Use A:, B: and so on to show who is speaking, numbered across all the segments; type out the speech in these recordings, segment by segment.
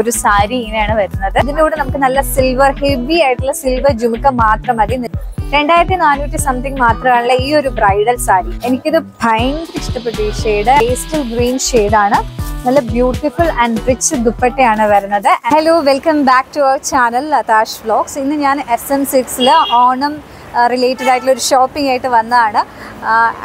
A: ഒരു സാരി ഇങ്ങനെയാണ് വരുന്നത്. ഇതിന്റെ കൂടെ നമുക്ക് നല്ല സിൽവർ ഹെവി ആയിട്ടുള്ള സിൽവർ ജുമുക്ക മാത്രം മതി. രണ്ടായിരത്തി നാനൂറ്റി സംതിങ് മാത്രമുള്ള ഈ ഒരു ബ്രൈഡൽ സാരി. എനിക്കിത് ഭയങ്കര ഇഷ്ടപ്പെട്ടു ഈ ഷെയ്ഡ് പേസ്റ്റൽ ഗ്രീൻ ഷെയ്ഡാണ് നല്ല ബ്യൂട്ടിഫുൾ ആൻഡ് റിച്ച് ദുപ്പട്ടയാണ് വരുന്നത്. Hello welcome back to our channel Latash vlogs ഇന്ന് ഞാൻ എസ് എം സിക്സിൽ ഓണം റിലേറ്റഡ് ആയിട്ടുള്ള ഒരു ഷോപ്പിംഗ് ആയിട്ട് വന്നതാണ്.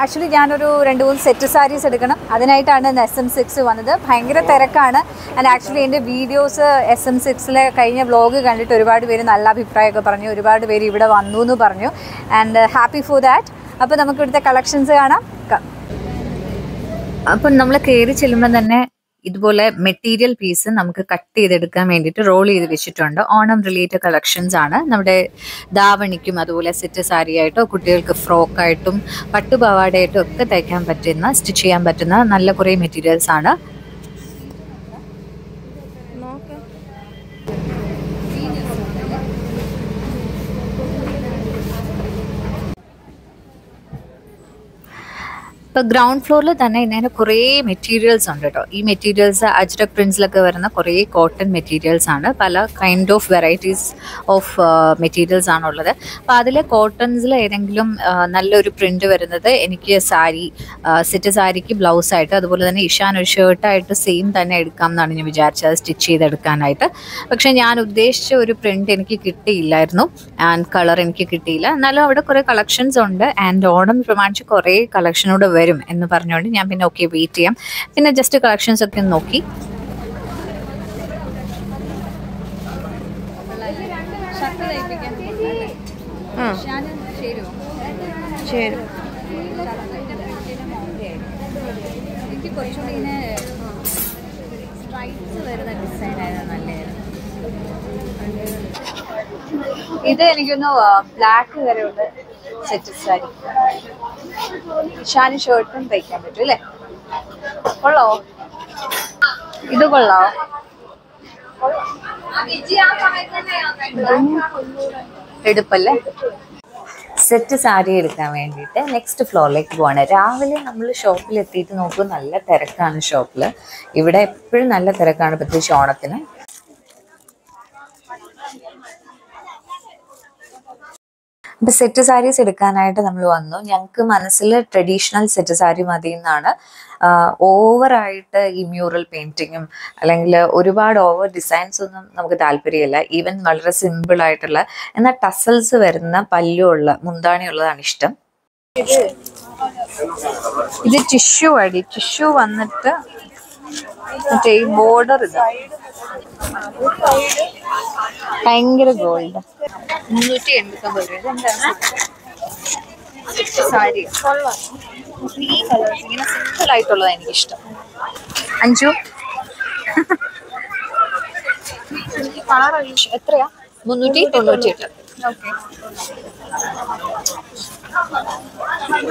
A: ആക്ച്വലി ഞാനൊരു രണ്ട് മൂന്ന് സെറ്റ് സാരീസ് എടുക്കണം. അതിനായിട്ടാണ് എസ് എം സിക്സ് വന്നത്. ഭയങ്കര തിരക്കാണ്. ആൻഡ് ആക്ച്വലി എന്റെ വീഡിയോസ് എസ് എം സിക്സിലെ കഴിഞ്ഞ വ്ലോഗ് കണ്ടിട്ട് ഒരുപാട് പേര് നല്ല അഭിപ്രായമൊക്കെ പറഞ്ഞു. ഒരുപാട് പേര് ഇവിടെ വന്നു എന്ന് പറഞ്ഞു. ആൻഡ് ഹാപ്പി ഫോർ ദാറ്റ് അപ്പോൾ നമുക്ക് ഇവിടുത്തെ കളക്ഷൻസ് കാണാം. അപ്പം നമ്മൾ കയറി ചെല്ലുമ്പോൾ തന്നെ ഇതുപോലെ മെറ്റീരിയൽ പീസ് നമുക്ക് കട്ട് ചെയ്തെടുക്കാൻ വേണ്ടിയിട്ട് റോൾ ചെയ്ത് വെച്ചിട്ടുണ്ട്. ഓണം റിലേറ്റഡ് കളക്ഷൻസ് ആണ്. നമ്മുടെ ദാവണിക്കും അതുപോലെ സെറ്റ് സാരി ആയിട്ടോ കുട്ടികൾക്ക് ഫ്രോക്കായിട്ടും പട്ടുപാവാടയായിട്ടും ഒക്കെ തയ്ക്കാൻ പറ്റുന്ന സ്റ്റിച്ച് ചെയ്യാൻ പറ്റുന്ന നല്ല കുറേ മെറ്റീരിയൽസ് ആണ്. ഇപ്പൊ ഗ്രൗണ്ട് ഫ്ലോറിൽ തന്നെ ഇതിന് കുറേ മെറ്റീരിയൽസ് ഉണ്ട് കേട്ടോ. ഈ മെറ്റീരിയൽസ് അജ്രക് പ്രിന്റ്സിലൊക്കെ വരുന്ന കുറേ കോട്ടൺ മെറ്റീരിയൽസ് ആണ്. പല kind of varieties of materials ആണുള്ളത് അപ്പോൾ അതിലെ കോട്ടൺസിൽ ഏതെങ്കിലും നല്ലൊരു പ്രിന്റ് വരുന്നത് എനിക്ക് സാരി സെറ്റ് സാരിക്ക് ബ്ലൗസ് ആയിട്ട് അതുപോലെ തന്നെ ഇഷാൻ ഒരു ഷർട്ടായിട്ട് സെയിം തന്നെ എടുക്കാം എന്നാണ് ഞാൻ വിചാരിച്ചത് സ്റ്റിച്ച് ചെയ്തെടുക്കാനായിട്ട്. പക്ഷെ ഞാൻ ഉദ്ദേശിച്ച ഒരു പ്രിന്റ് എനിക്ക് കിട്ടിയില്ലായിരുന്നു. ആൻഡ് കളർ എനിക്ക് കിട്ടിയില്ല. എന്നാലും അവിടെ കുറേ കളക്ഷൻസ് ഉണ്ട്. ആൻഡ് ഓണം പ്രമാണിച്ച് കുറേ കളക്ഷനോട് വരും. എന്ന് പറഞ്ഞുകൊണ്ട് ഞാൻ പിന്നെ ഓക്കെ വെയിറ്റ് ചെയ്യാം. പിന്നെ ജസ്റ്റ് കളക്ഷൻസ് ഒക്കെ ഒന്ന് നോക്കി.
B: ശരി.
A: എനിക്ക് കുറച്ചുകൂടി ഇങ്ങനെ സ്ട്രൈപ്സ് വരുന്ന ഡിസൈൻ ആയിരുന്നു നല്ലതായിരുന്നു. ഇത് എനിക്കൊന്ന് ബ്ലാക്ക് വരെയുള്ള സെറ്റ് സാരി ഷാനി ഷർട്ടും തയ്ക്കാൻ പറ്റും അല്ലേ? കൊള്ളോ? ഇത് കൊള്ളോ? എടുപ്പല്ലേ? സെറ്റ് സാരി എടുക്കാൻ വേണ്ടിയിട്ട് നെക്സ്റ്റ് ഫ്ലോറിലേക്ക് പോവാണ്. രാവിലെ നമ്മൾ ഷോപ്പിൽ എത്തിയിട്ട് നോക്കും നല്ല തിരക്കാണ് ഷോപ്പിൽ ഇവിടെ എപ്പോഴും നല്ല തിരക്കാണ് പ്രത്യേകിച്ച് ഓണത്തിന്. ഇപ്പൊ സെറ്റ് സാരീസ് എടുക്കാനായിട്ട് നമ്മൾ വന്നു. ഞങ്ങൾക്ക് മനസ്സിൽ ട്രഡീഷണൽ സെറ്റ് സാരി മതി എന്നാണ്. ഓവറായിട്ട് ഈ മ്യൂറൽ പെയിന്റിങ്ങും അല്ലെങ്കിൽ ഒരുപാട് ഓവർ ഡിസൈൻസ് ഒന്നും നമുക്ക് താല്പര്യമില്ല. ഈവൻ വളരെ സിമ്പിൾ ആയിട്ടുള്ള എന്നാൽ ടസൽസ് വരുന്ന പല്ലുള്ള മുന്താണിയുള്ളതാണ് ഇഷ്ടം. ഇത് ടിഷ്യൂ അടി ടിഷ്യൂ വന്നിട്ട് മറ്റേ ഈ ബോർഡർ ഇത് ഭയങ്കര ഗോൾഡ് മുന്നൂറ്റി എൺപത്തൊമ്പത് രൂപ സാരി. ഈ കളേഴ്സ് ഇങ്ങനെ സിമ്പിൾ ആയിട്ടുള്ളതാണ് എനിക്ക് ഇഷ്ടം അഞ്ചു എത്രയാ? മുന്നൂറ്റി തൊണ്ണൂറ്റി എട്ട്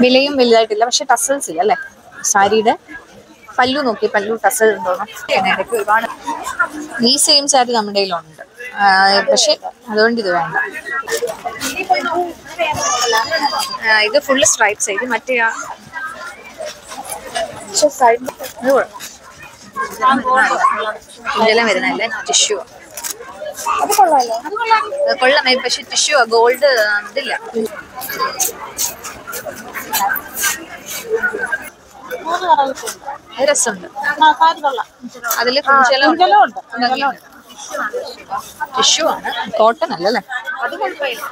A: വിലയും വലുതായിട്ടില്ല പക്ഷെ ടസൽസ് ഇല്ല അല്ലേ? സാരിയുടെ? പല്ലു നോക്കി പല്ലു ടസൽ ഉണ്ടോന്ന് ഇടയ്ക്ക് ഒരുപാട് ഈ സെയിം സാരി നമ്മുടെ കയ്യിലുണ്ട്. പക്ഷെ അതുകൊണ്ട് ഇത് വേണ്ട. ഇത് ഫുള്ള് സ്ട്രൈപ്സ് ഇത് മറ്റേ. ഇതെല്ലാം വരുന്നല്ലേ ടിഷ്യൂ കൊള്ളാം പക്ഷെ ടിഷ്യൂ ഗോൾഡ് ഇതില്ല. രസമുണ്ട്. അതിൽ കുഞ്ചലം ടിഷ്യൂ ആണ് കോട്ടൺ അല്ലല്ലേ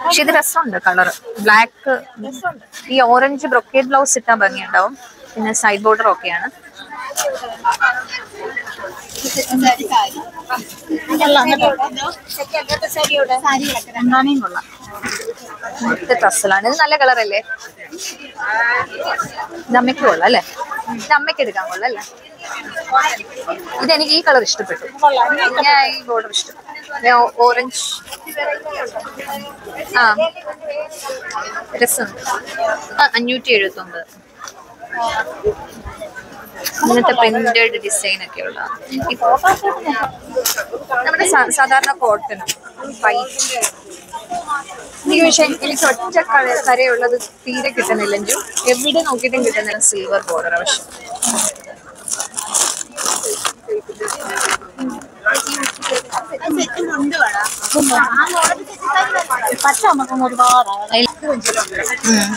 A: പക്ഷെ ഇത് രസമുണ്ട് കളർ ബ്ലാക്ക്. ഈ ഓറഞ്ച് ബ്രൊക്കേഡ് ബ്ലൗസ് ഇട്ടാൻ ഭംഗിയുണ്ടാവും. പിന്നെ സൈഡ് ബോർഡർ ഒക്കെയാണ് ഇത് ഡ്രസ്സിലാണ് ഇത് നല്ല കളറല്ലേ? ഇത് അമ്മയ്ക്ക് കൊള്ളാം അല്ലേ? ഇത് അമ്മയ്ക്ക് എടുക്കാൻ കൊള്ളാം അല്ലേ? ഇതെനിക്ക് ഈ കളർ ഇഷ്ടപ്പെട്ടു. ഞാൻ ഈ ബോർഡർ ഇഷ്ടപ്പെട്ടു ഓറഞ്ച് ആ. രസം. അഞ്ഞൂറ്റി എഴുപത്തി ഒമ്പത് ഇങ്ങനത്തെ പ്രിന്റഡ് ഡിസൈൻ ഒക്കെ ഉള്ള. നമ്മുടെ സാധാരണ കോട്ടൺ വൈറ്റ് എനിക്ക് പക്ഷേ എനിക്ക് ഒറ്റ കള കരയുള്ളത് തീരെ കിട്ടുന്നില്ലെങ്കിൽ എവിടെ നോക്കിയിട്ടും കിട്ടുന്നില്ല സിൽവർ ബോർഡർ പക്ഷെ.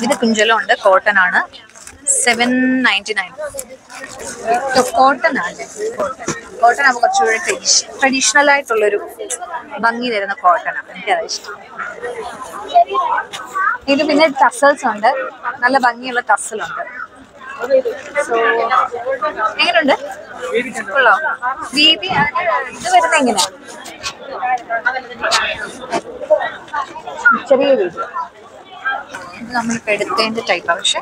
A: ഇത് കുഞ്ചലുണ്ട് കോട്ടൺ ആണ്. സെവൻ നയന്റി നയൻ കോട്ടൺ ആണ് കോട്ടൺ ആകുമ്പോൾ കുറച്ചുകൂടി ട്രഡീഷണൽ ആയിട്ടുള്ളൊരു ഭംഗി തരുന്ന കോട്ടൺ ആണ്. എനിക്കത് ഇഷ്ടം. ഇത് പിന്നെ ടസൽസ് ഉണ്ട്. നല്ല ഭംഗിയുള്ള ടസലുണ്ട് എങ്ങനെയുണ്ട് ഉള്ളോ ബീബി ഇത് വരുന്ന എങ്ങനെയാണ് ചെറിയ വീതി ഇത് നമ്മളിപ്പോൾ എടുത്തതിന്റെ ടൈപ്പാണ് പക്ഷെ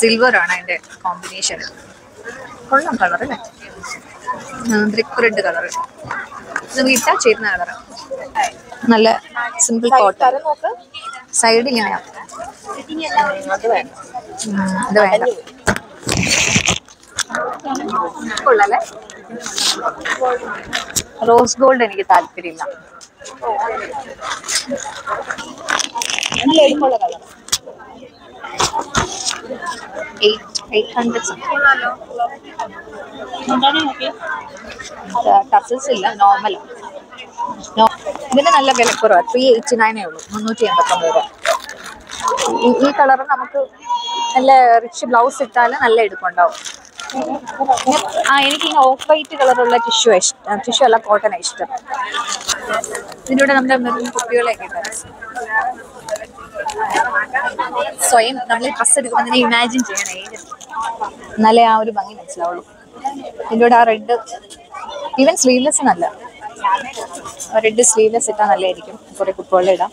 A: സിൽവർ ആണ് അതിന്റെ കോമ്പിനേഷൻ കൊള്ളാം കളർ അല്ലേ? ബ്രിക്ക് റെഡ് കളർ ഇത് വീട്ടാ ചേരുന്ന കളർ നല്ല സിമ്പിൾ കോട്ടൺ സൈഡ് ഇങ്ങനെയാ
B: അത് വേണ്ട.
A: കൊള്ളാല്ലേ? റോസ് ഗോൾഡ് എനിക്ക് താല്പര്യമില്ല. ടസൽസ് ഇല്ല നോർമൽ ഇതിന് നല്ല വിലക്കുറവാണ് ത്രീ എയ്റ്റി നയനേ ഉള്ളൂ. മുന്നൂറ്റി എൺപത്തൊമ്പത് രൂപ. ഈ- കളർ നമുക്ക് നല്ല റിച്ച് ബ്ലൗസ് ഇട്ടാൽ നല്ല എടുപ്പുണ്ടാവും. ആ എനിക്ക് ഇങ്ങനെ ഓഫ് വൈറ്റ് കളറുള്ള ടിഷ്യൂ ഇഷ്ടം. ടിഷ്യൂ അല്ല കോട്ടനാണ് ഇഷ്ടം. ഇതിലൂടെ നമ്മുടെ കുട്ടികളെയൊക്കെ ഇട്ടത് സ്വയം നമ്മൾ ഡ്രസ് എടുക്കുമ്പോൾ ഇമാജിൻ ചെയ്യണേ എന്നാലേ ആ ഒരു ഭംഗി മനസ്സിലാവുള്ളൂ. ഇതിന്റെ ആ റെഡ് ഈവൻ സ്ലീവ്ലെസ് നല്ല. റെഡ് സ്ലീവ്ലെസ് ഇട്ടാൽ നല്ലതായിരിക്കും. കുറെ കുട്ടികളുടെ ഇടാം.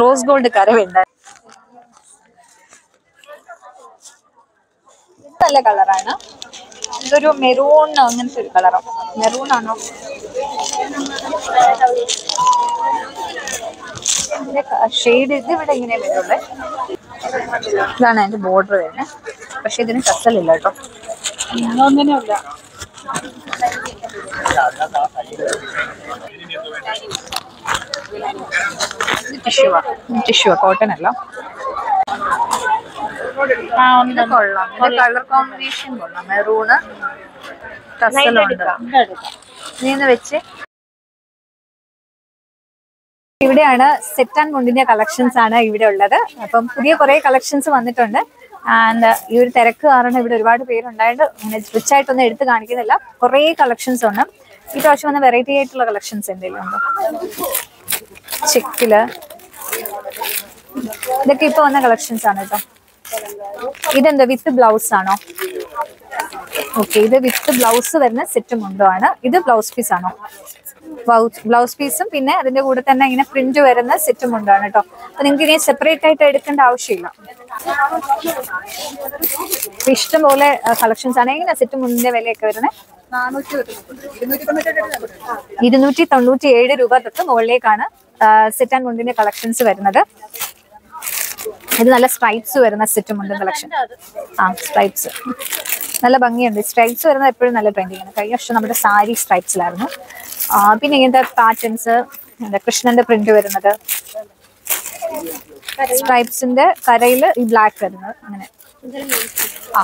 A: റോസ് ഗോൾഡ് കരവുണ്ട് വേണ്ട. നല്ല കളറാണ് ഇതൊരു മെറൂൺ അങ്ങനത്തെ ഒരു കളറോ. മെറൂൺ ആണോ? ഷെയ്ഡ് ഇത് ഇവിടെ ഇങ്ങനെ വരുള്ളേ. ഇതാണ് അതിന്റെ ബോർഡർ വരുന്നത് പക്ഷെ ഇതിന് കസലില്ല കേട്ടോ.
B: ഒന്നിനുമില്ല
A: ടിഷ്യൂ ടിഷ്യൂ കോട്ടൺ അല്ല. ഇത്
B: ഒന്ന്
A: കൊള്ളാം. കളർ കോമ്പിനേഷൻ കൊള്ളാം. മെറൂണ് ടസലുണ്ട്
B: എടുക്കാം ഇതെടുക്കാം.
A: നീ വെച്ച് ഇവിടെയാണ് സെറ്റ് ആൻഡ് മുണ്ടിന്റെ കളക്ഷൻസ് ആണ് ഇവിടെ ഉള്ളത്. അപ്പം പുതിയ കുറെ കളക്ഷൻസ് വന്നിട്ടുണ്ട്. ആൻഡ് ഈ ഒരു തിരക്ക് കാരണം ഇവിടെ ഒരുപാട് പേരുണ്ടായിട്ട് അങ്ങനെ റിച്ച് ആയിട്ടൊന്നും എടുത്ത് കാണിക്കുന്നില്ല. കുറെ കളക്ഷൻസ് ഉണ്ട്. ഈ പ്രാവശ്യം വന്ന വെറൈറ്റി ആയിട്ടുള്ള കളക്ഷൻസ് എന്തെങ്കിലും ഉണ്ട്? ചെക്കിൽ. ഇതൊക്കെ ഇപ്പൊ വന്ന കളക്ഷൻസ് ആണ് കേട്ടോ. ഇതെന്താ വിത്ത് ബ്ലൗസ് ആണോ? ഓക്കെ ഇത് വിത്ത് ബ്ലൗസ് വരുന്ന സെറ്റ് ആണ് ഇത് ബ്ലൗസ് പീസ് ആണോ? ബ്ലൗസ് പീസും പിന്നെ അതിന്റെ കൂടെ തന്നെ ഇങ്ങനെ പ്രിന്റ് വരുന്ന സെറ്റ് ആണ് കേട്ടോ. അപ്പൊ നിങ്ങൾക്ക് ഇനി സെപ്പറേറ്റ് ആയിട്ട് എടുക്കേണ്ട ആവശ്യമില്ല. ഇഷ്ടംപോലെ കളക്ഷൻസ് ആണ്. എങ്ങനെ സെറ്റ് മുണ്ടിന്റെ വിലയൊക്കെ വരുന്നത് ഇരുന്നൂറ്റി തൊണ്ണൂറ്റി ഏഴ് രൂപ തൊട്ട് മുകളിലേക്കാണ് സെറ്റ് ആൻഡ് മുണ്ടിന്റെ കളക്ഷൻസ് വരുന്നത്. ഇത് നല്ല സ്ട്രൈപ്സ് വരുന്ന സെറ്റും ഉണ്ട് കളക്ഷൻ. ആ സ്ട്രൈപ്സ് നല്ല ഭംഗിയുണ്ട്. സ്ട്രൈപ്സ് വരുന്നത് എപ്പോഴും നല്ല ട്രെൻഡിങ് ആണ്. കഴിഞ്ഞ വർഷം നമ്മുടെ സാരി സ്ട്രൈപ്സിലായിരുന്നു പിന്നെ ഇങ്ങനത്തെ പാറ്റേൺസ് എന്താ കൃഷ്ണന്റെ പ്രിന്റ് വരുന്നത്. സ്ട്രൈപ്സിന്റെ കരയിൽ ഈ ബ്ലാക്ക് വരുന്നത്. അങ്ങനെ. ആ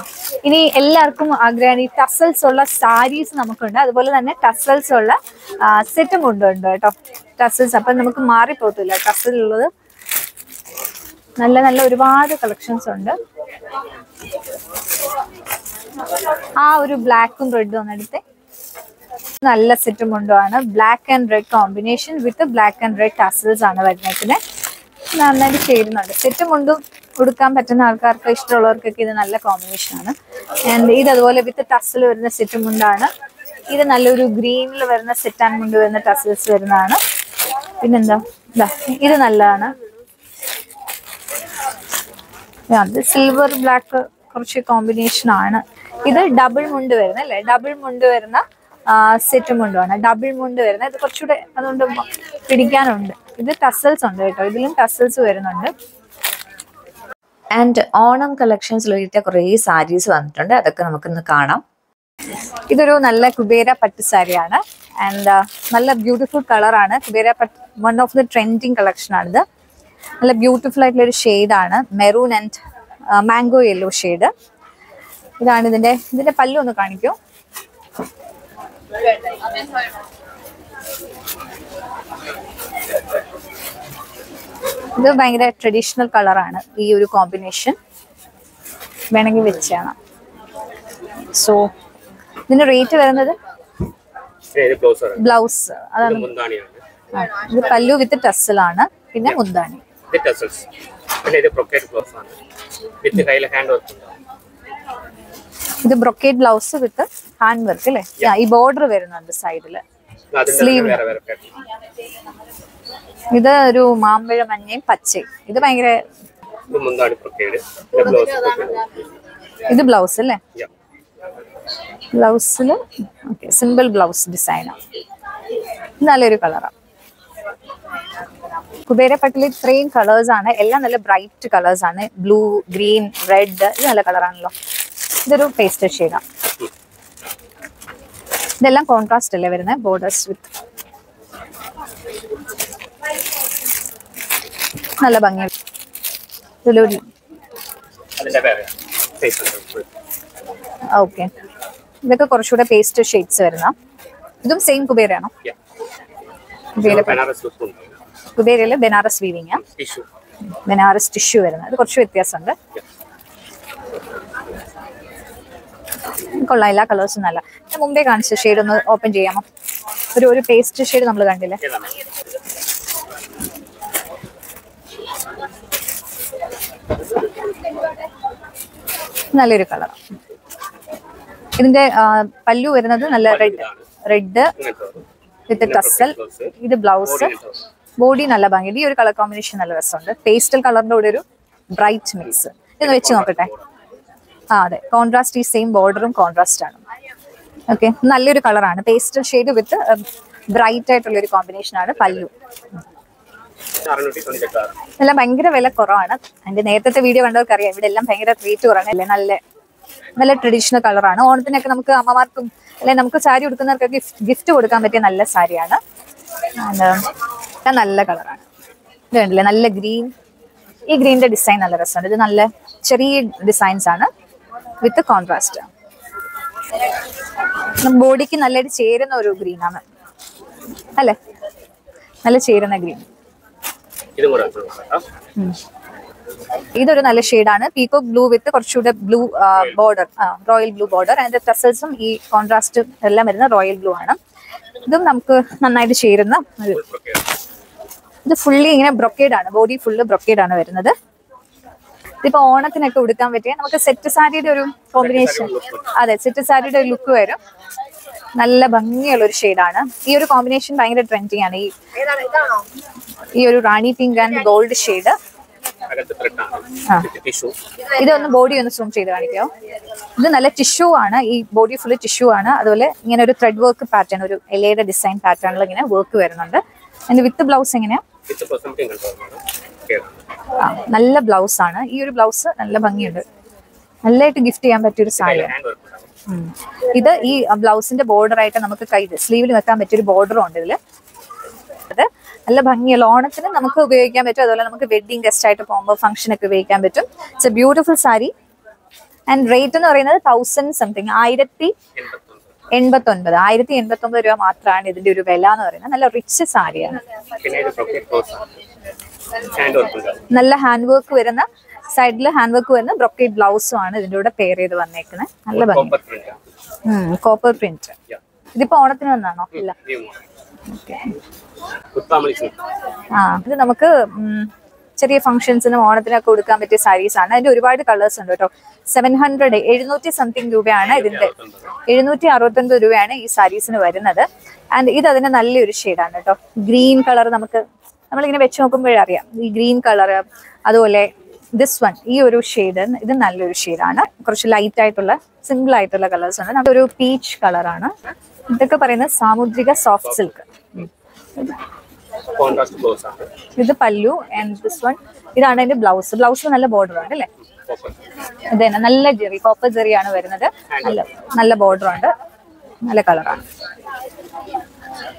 A: ഇനി എല്ലാവർക്കും ആഗ്രഹമാണ് ഈ ടസൽസ് ഉള്ള സാരീസ് നമുക്കുണ്ട്. അതുപോലെ തന്നെ ടസൽസ് ഉള്ള സെറ്റും കൊണ്ടുണ്ട് കേട്ടോ. ടസൽസ് അപ്പം നമുക്ക് മാറിപ്പോത്തില്ല ടസൽ ഉള്ളത് നല്ല നല്ല ഒരുപാട് കളക്ഷൻസ് ഉണ്ട്. ആ ഒരു ബ്ലാക്കും റെഡും ഒന്ന് എടുത്തേ. നല്ല set മുണ്ടുമാണ് black and red combination with black and red tassels ആണ് വരുന്നത് നന്നായിട്ട് ചേരുന്നുണ്ട്. സെറ്റ് മുണ്ടും ഉടുക്കാൻ പറ്റുന്ന ആൾക്കാർക്ക് ഇഷ്ടമുള്ളവർക്കൊക്കെ ഇത് നല്ല കോമ്പിനേഷൻ ആണ്. ആൻഡ് ഇത് അതുപോലെ വിത്ത് ടസൽ വരുന്ന സെറ്റ് മുണ്ടാണ് ഇത് നല്ലൊരു ഗ്രീനിൽ വരുന്ന സെറ്റ് ആൻഡ് മുണ്ട് വരുന്ന ടസൽസ് വരുന്നതാണ്. പിന്നെന്താ? ഇത് നല്ലതാണ്. അത് സിൽവർ ബ്ലാക്ക് കുറച്ച് കോമ്പിനേഷൻ ആണ്. ഇത് ഡബിൾ മുണ്ട് വരുന്ന അല്ലേ? ഡബിൾ മുണ്ട് വരുന്ന സെറ്റ് മുണ്ടുമാണ് ഡബിൾ മുണ്ട് വരുന്ന ഇത് കുറച്ചുകൂടെ അതുകൊണ്ട് പിടിക്കാനുണ്ട്. ഇത് ടസൽസ് ഉണ്ട് കേട്ടോ. ഇതിലും ടസൽസ് വരുന്നുണ്ട്.
C: ആൻഡ് ഓണം കളക്ഷൻസിൽ ഒരിക്കൽ കുറേ സാരീസ് വന്നിട്ടുണ്ട്. അതൊക്കെ നമുക്കിന്ന് കാണാം.
A: ഇതൊരു നല്ല കുബേര പട്ട് സാരിയാണ് ആൻഡ് നല്ല ബ്യൂട്ടിഫുൾ കളറാണ് കുബേര പട്ട് one of the trending collection ആണിത്. നല്ല ബ്യൂട്ടിഫുൾ ആയിട്ടുള്ള ഒരു ഷെയ്ഡാണ് maroon and mango yellow shade ഇതാണ് ഇതിന്റെ ഇതിന്റെ പല്ലു ഒന്ന് കാണിക്കൂ. ഇത് ഭയങ്കര ട്രഡീഷണൽ കളറാണ് ഈ ഒരു കോമ്പിനേഷൻ വേണമെങ്കിൽ വെച്ചാണ് സോ ഇതിന്റെ റേറ്റ് വരുന്നത്?
C: ബ്ലൗസ്
A: അതാണ്.
C: ഇത്
A: പല്ലു വിത്ത് ടസ്സിലാണ് പിന്നെ മുന്താണി.
C: ഇത് ടെസൽസ് പിന്നെ ഇത് പ്രൊക്കേറ്റ് ബ്ലൗസ് ആണ്. വിത്ത് കയ്യിൽ ഹാൻഡ് വർക്ക്
A: ഇത് brocade blouse with hand work അല്ലേ ഈ ബോർഡർ വരുന്നുണ്ട്
C: സൈഡിൽ സ്ലീവ്.
A: ഇത് ഒരു മാമ്പഴ മഞ്ഞയും പച്ചയും. ഇത് ഭയങ്കര
C: ഇത് ബ്ലൗസ് പ്രൊക്കേഡ്
A: ഇത് ബ്ലൗസ് അല്ലേ ബ്ലൗസിൽ സിമ്പിൾ ബ്ലൗസ് ഡിസൈനാണ് നല്ലൊരു കളറാണ് കുബേരപ്പട്ടിൽ ഇത്രയും കളേഴ്സ് ആണ്. എല്ലാം നല്ല ബ്രൈറ്റ് കളേഴ്സ് ആണ്. ബ്ലൂ ഗ്രീൻ റെഡ് ഇത് നല്ല കളറാണല്ലോ ഇതൊരു പേസ്റ്റൽ ഷെയ്ഡാണ് ഇതെല്ലാം കോൺട്രാസ്റ്റ് അല്ലേ വരുന്നത് ബോർഡേഴ്സ് വിത്ത് നല്ല ഭംഗി. ഇതിലൊരു ഓക്കെ ഇതൊക്കെ കുറച്ചുകൂടെ പേസ്റ്റ് ഷെയ്ഡ്സ് വരുന്ന ഇതും സെയിം
C: Yeah.
A: കുബേര കുബേരയിൽ ബനാറസ് വീവിങ് ബനാറസ് ടിഷ്യൂ വരുന്നത്. അത് കുറച്ച് വ്യത്യാസമുണ്ട്. കൊള്ളാം. എല്ലാ കളേഴ്സും നല്ല. ഞാൻ മുമ്പേ കാണിച്ച ഷെയ്ഡ് ഒന്ന് ഓപ്പൺ ചെയ്യാമോ? ഒരു ഒരു പേസ്റ്റ് ഷെയ്ഡ് നമ്മൾ കണ്ടില്ലേ? നല്ലൊരു കളർ ഇതിന്റെ പല്ലു വരുന്നത് നല്ല റെഡ് റെഡ്. വിത്ത് ടസൽ ഇത് ബ്ലൗസ് ബോഡി നല്ല ഭംഗിയുണ്ട്. ഈ ഒരു കളർ കോമ്പിനേഷൻ നല്ല രസമുണ്ട്. പേസ്റ്റൽ കളറിന്റെ കൂടെ ഒരു ബ്രൈറ്റ് മിക്സ് ഇന്ന് വെച്ച് നോക്കട്ടെ. ആ അതെ. കോൺട്രാസ്റ്റ് ഈ സെയിം ബോർഡറും കോൺട്രാസ്റ്റ് ആണ്. ഓക്കെ നല്ലൊരു കളറാണ് പേസ്റ്റൽ ഷെയ്ഡ് വിത്ത് ബ്രൈറ്റ് ആയിട്ടുള്ള ഒരു കോമ്പിനേഷൻ ആണ് പല്ലു. എല്ലാം ഭയങ്കര വില കുറവാണ്. എന്റെ നേരത്തെ വീഡിയോ കണ്ടവർക്ക് അറിയാം ഇവിടെ എല്ലാം ഭയങ്കര റേറ്റ് കുറവാണ് അല്ലേ? നല്ല നല്ല ട്രഡീഷണൽ കളറാണ് ഓണത്തിനൊക്കെ നമുക്ക് അമ്മമാർക്കും അല്ലെ നമുക്ക് സാരി കൊടുക്കുന്നവർക്കൊക്കെ ഗിഫ്റ്റ് കൊടുക്കാൻ പറ്റിയ നല്ല സാരിയാണ്. ഇത് നല്ല കളറാണ് ഇത് കണ്ടില്ലേ? നല്ല ഗ്രീൻ ഈ ഗ്രീനിന്റെ ഡിസൈൻ നല്ല രസമുണ്ട് ഇത് നല്ല ചെറിയ ഡിസൈൻസ് ആണ്. വിത്ത് കോൺട്രാസ്റ്റ് ബോഡിക്ക് നല്ലൊരു ചേരുന്ന ഒരു ഗ്രീൻ ആണ്. അല്ലേ? നല്ല ചേരുന്ന ഗ്രീൻ. ഇതൊരു നല്ല ഷെയ്ഡാണ് പീക്കോ ബ്ലൂ വിത്ത് കുറച്ചുകൂടെ blue border royal blue border അതിന്റെ ടസൽസും ഈ കോൺട്രാസ്റ്റ് എല്ലാം വരുന്ന റോയൽ ബ്ലൂ ആണ്. ഇതും നമുക്ക് നന്നായിട്ട് ചേരുന്ന ഒരു. ഇത് ഫുള്ളി ഇങ്ങനെ ബ്രൊക്കേഡ് ആണ്. ബോഡി ഫുള്ള് ബ്രൊക്കേഡ് ആണ് വരുന്നത്. ഇതിപ്പോ ഓണത്തിനൊക്കെ ഉടുക്കാൻ പറ്റിയ നമുക്ക് സെറ്റ് സാരിയുടെ ഒരു കോമ്പിനേഷൻ അതെ സെറ്റ് സാരിയുടെ ഒരു ലുക്ക് വരും. നല്ല ഭംഗിയുള്ള ഒരു ഷെയ്ഡാണ് ഈ ഒരു കോമ്പിനേഷൻ ഭയങ്കര ട്രെൻഡിങ് ആണ്. ഈ ഈ ഒരു rani pink and gold shade ഇതൊന്ന് ബോഡി ഒന്ന് സൂം ചെയ്ത് കാണിക്കോ. ഇത് നല്ല ടിഷ്യൂ ആണ്. ഈ ബോഡി ഫുള്ള് ടിഷ്യൂ ആണ്. അതുപോലെ ഇങ്ങനെ ഒരു ത്രെഡ് വർക്ക് പാറ്റേൺ ഒരു എലയുടെ ഡിസൈൻ പാറ്റേണിൽ ഇങ്ങനെ വർക്ക് വരുന്നുണ്ട്. അതിന്റെ വിത്ത് ബ്ലൗസ് എങ്ങനെയാ? നല്ല ബ്ലൗസ് ആണ്. ഈ ഒരു ബ്ലൗസ് നല്ല ഭംഗിയുണ്ട്. നല്ലതായിട്ട് ഗിഫ്റ്റ് ചെയ്യാൻ പറ്റിയ ഒരു സാരിയാണ്. ഇത് ഈ ബ്ലൗസിന്റെ ബോർഡർ ആയിട്ട് നമുക്ക് കൈ സ്ലീവിൽ വെക്കാൻ പറ്റിയൊരു ബോർഡറും ഉണ്ട് ഇതിൽ. അത് നല്ല ഭംഗിയുള്ള ഓണത്തിന് നമുക്ക് ഉപയോഗിക്കാൻ പറ്റും. അതുപോലെ നമുക്ക് വെഡിങ് ഗസ്റ്റ് ആയിട്ട് പോകുമ്പോൾ ഫംഗ്ഷൻ ഒക്കെ ഉപയോഗിക്കാൻ പറ്റും. It's a beautiful sari and rate എന്ന് പറയുന്നത് തൗസൻഡ് സംതിങ് ആയിരത്തി
C: എൺപത്തൊമ്പത്
A: എൺപത്തി ഒൻപത് ആയിരത്തി എൺപത്തി ഒമ്പത് രൂപ മാത്രമാണ് ഇതിന്റെ ഒരു വില എന്ന് പറയുന്നത്. നല്ല റിച്ച് സാരിയാണ്. നല്ല ഹാൻഡ് വർക്ക് വരുന്ന സൈഡിൽ ഹാൻഡ് വർക്ക് വരുന്ന ബ്രൊക്കേറ്റ് ബ്ലൗസും ആണ് ഇതിന്റെ കൂടെ പെയർ ചെയ്ത് വന്നേക്കുന്നത് നല്ല ഭംഗി.
C: Copper print.
A: ഇതിപ്പോ ഓണത്തിന് വന്നാണോ? ഇല്ല. ആ ഇത് നമുക്ക് ചെറിയ ഫംഗ്ഷൻസിനും ഓണത്തിനൊക്കെ കൊടുക്കാൻ പറ്റിയ സാരീസ് ആണ്. അതിന്റെ ഒരുപാട് കളേഴ്സ് ഉണ്ട് കേട്ടോ. സെവൻ ഹൺഡ്രഡ് എഴുന്നൂറ്റി സംതിങ് രൂപയാണ് ഇതിന്റെ. എഴുന്നൂറ്റി അറുപത്തൊൻപത് രൂപയാണ് ഈ സാരീസിന് വരുന്നത്. ആൻഡ് ഇത് അതിന് നല്ലൊരു ഷെയ്ഡാണ് കേട്ടോ. ഗ്രീൻ കളർ നമുക്ക് നമ്മളിങ്ങനെ വെച്ച് നോക്കുമ്പോഴേ അറിയാം. ഈ ഗ്രീൻ കളർ അതുപോലെ ദിസ് വൺ ഈ ഒരു ഷെയ്ഡ് ഇത് നല്ലൊരു ഷെയ്ഡാണ് കുറച്ച് ലൈറ്റ് ആയിട്ടുള്ള സിമ്പിൾ ആയിട്ടുള്ള കളേഴ്സ് ആണ് ഒരു പീച്ച് കളറാണ് ഇതൊക്കെ പറയുന്നത് Samudrika soft silk
C: contrast blouse ആണ്.
A: ഇത് പല്ലു ആൻഡ് ദിസ് വൺ ഇതാണ് അതിന്റെ ബ്ലൗസ് ബ്ലൗസ് നല്ല ബോർഡർ ഉണ്ട് അല്ലേ? അതെ നല്ല ജെറി കോപ്പർ ജെറി ആണ് വരുന്നത്. നല്ല നല്ല ബോർഡർ ഉണ്ട്. നല്ല കളറാണ്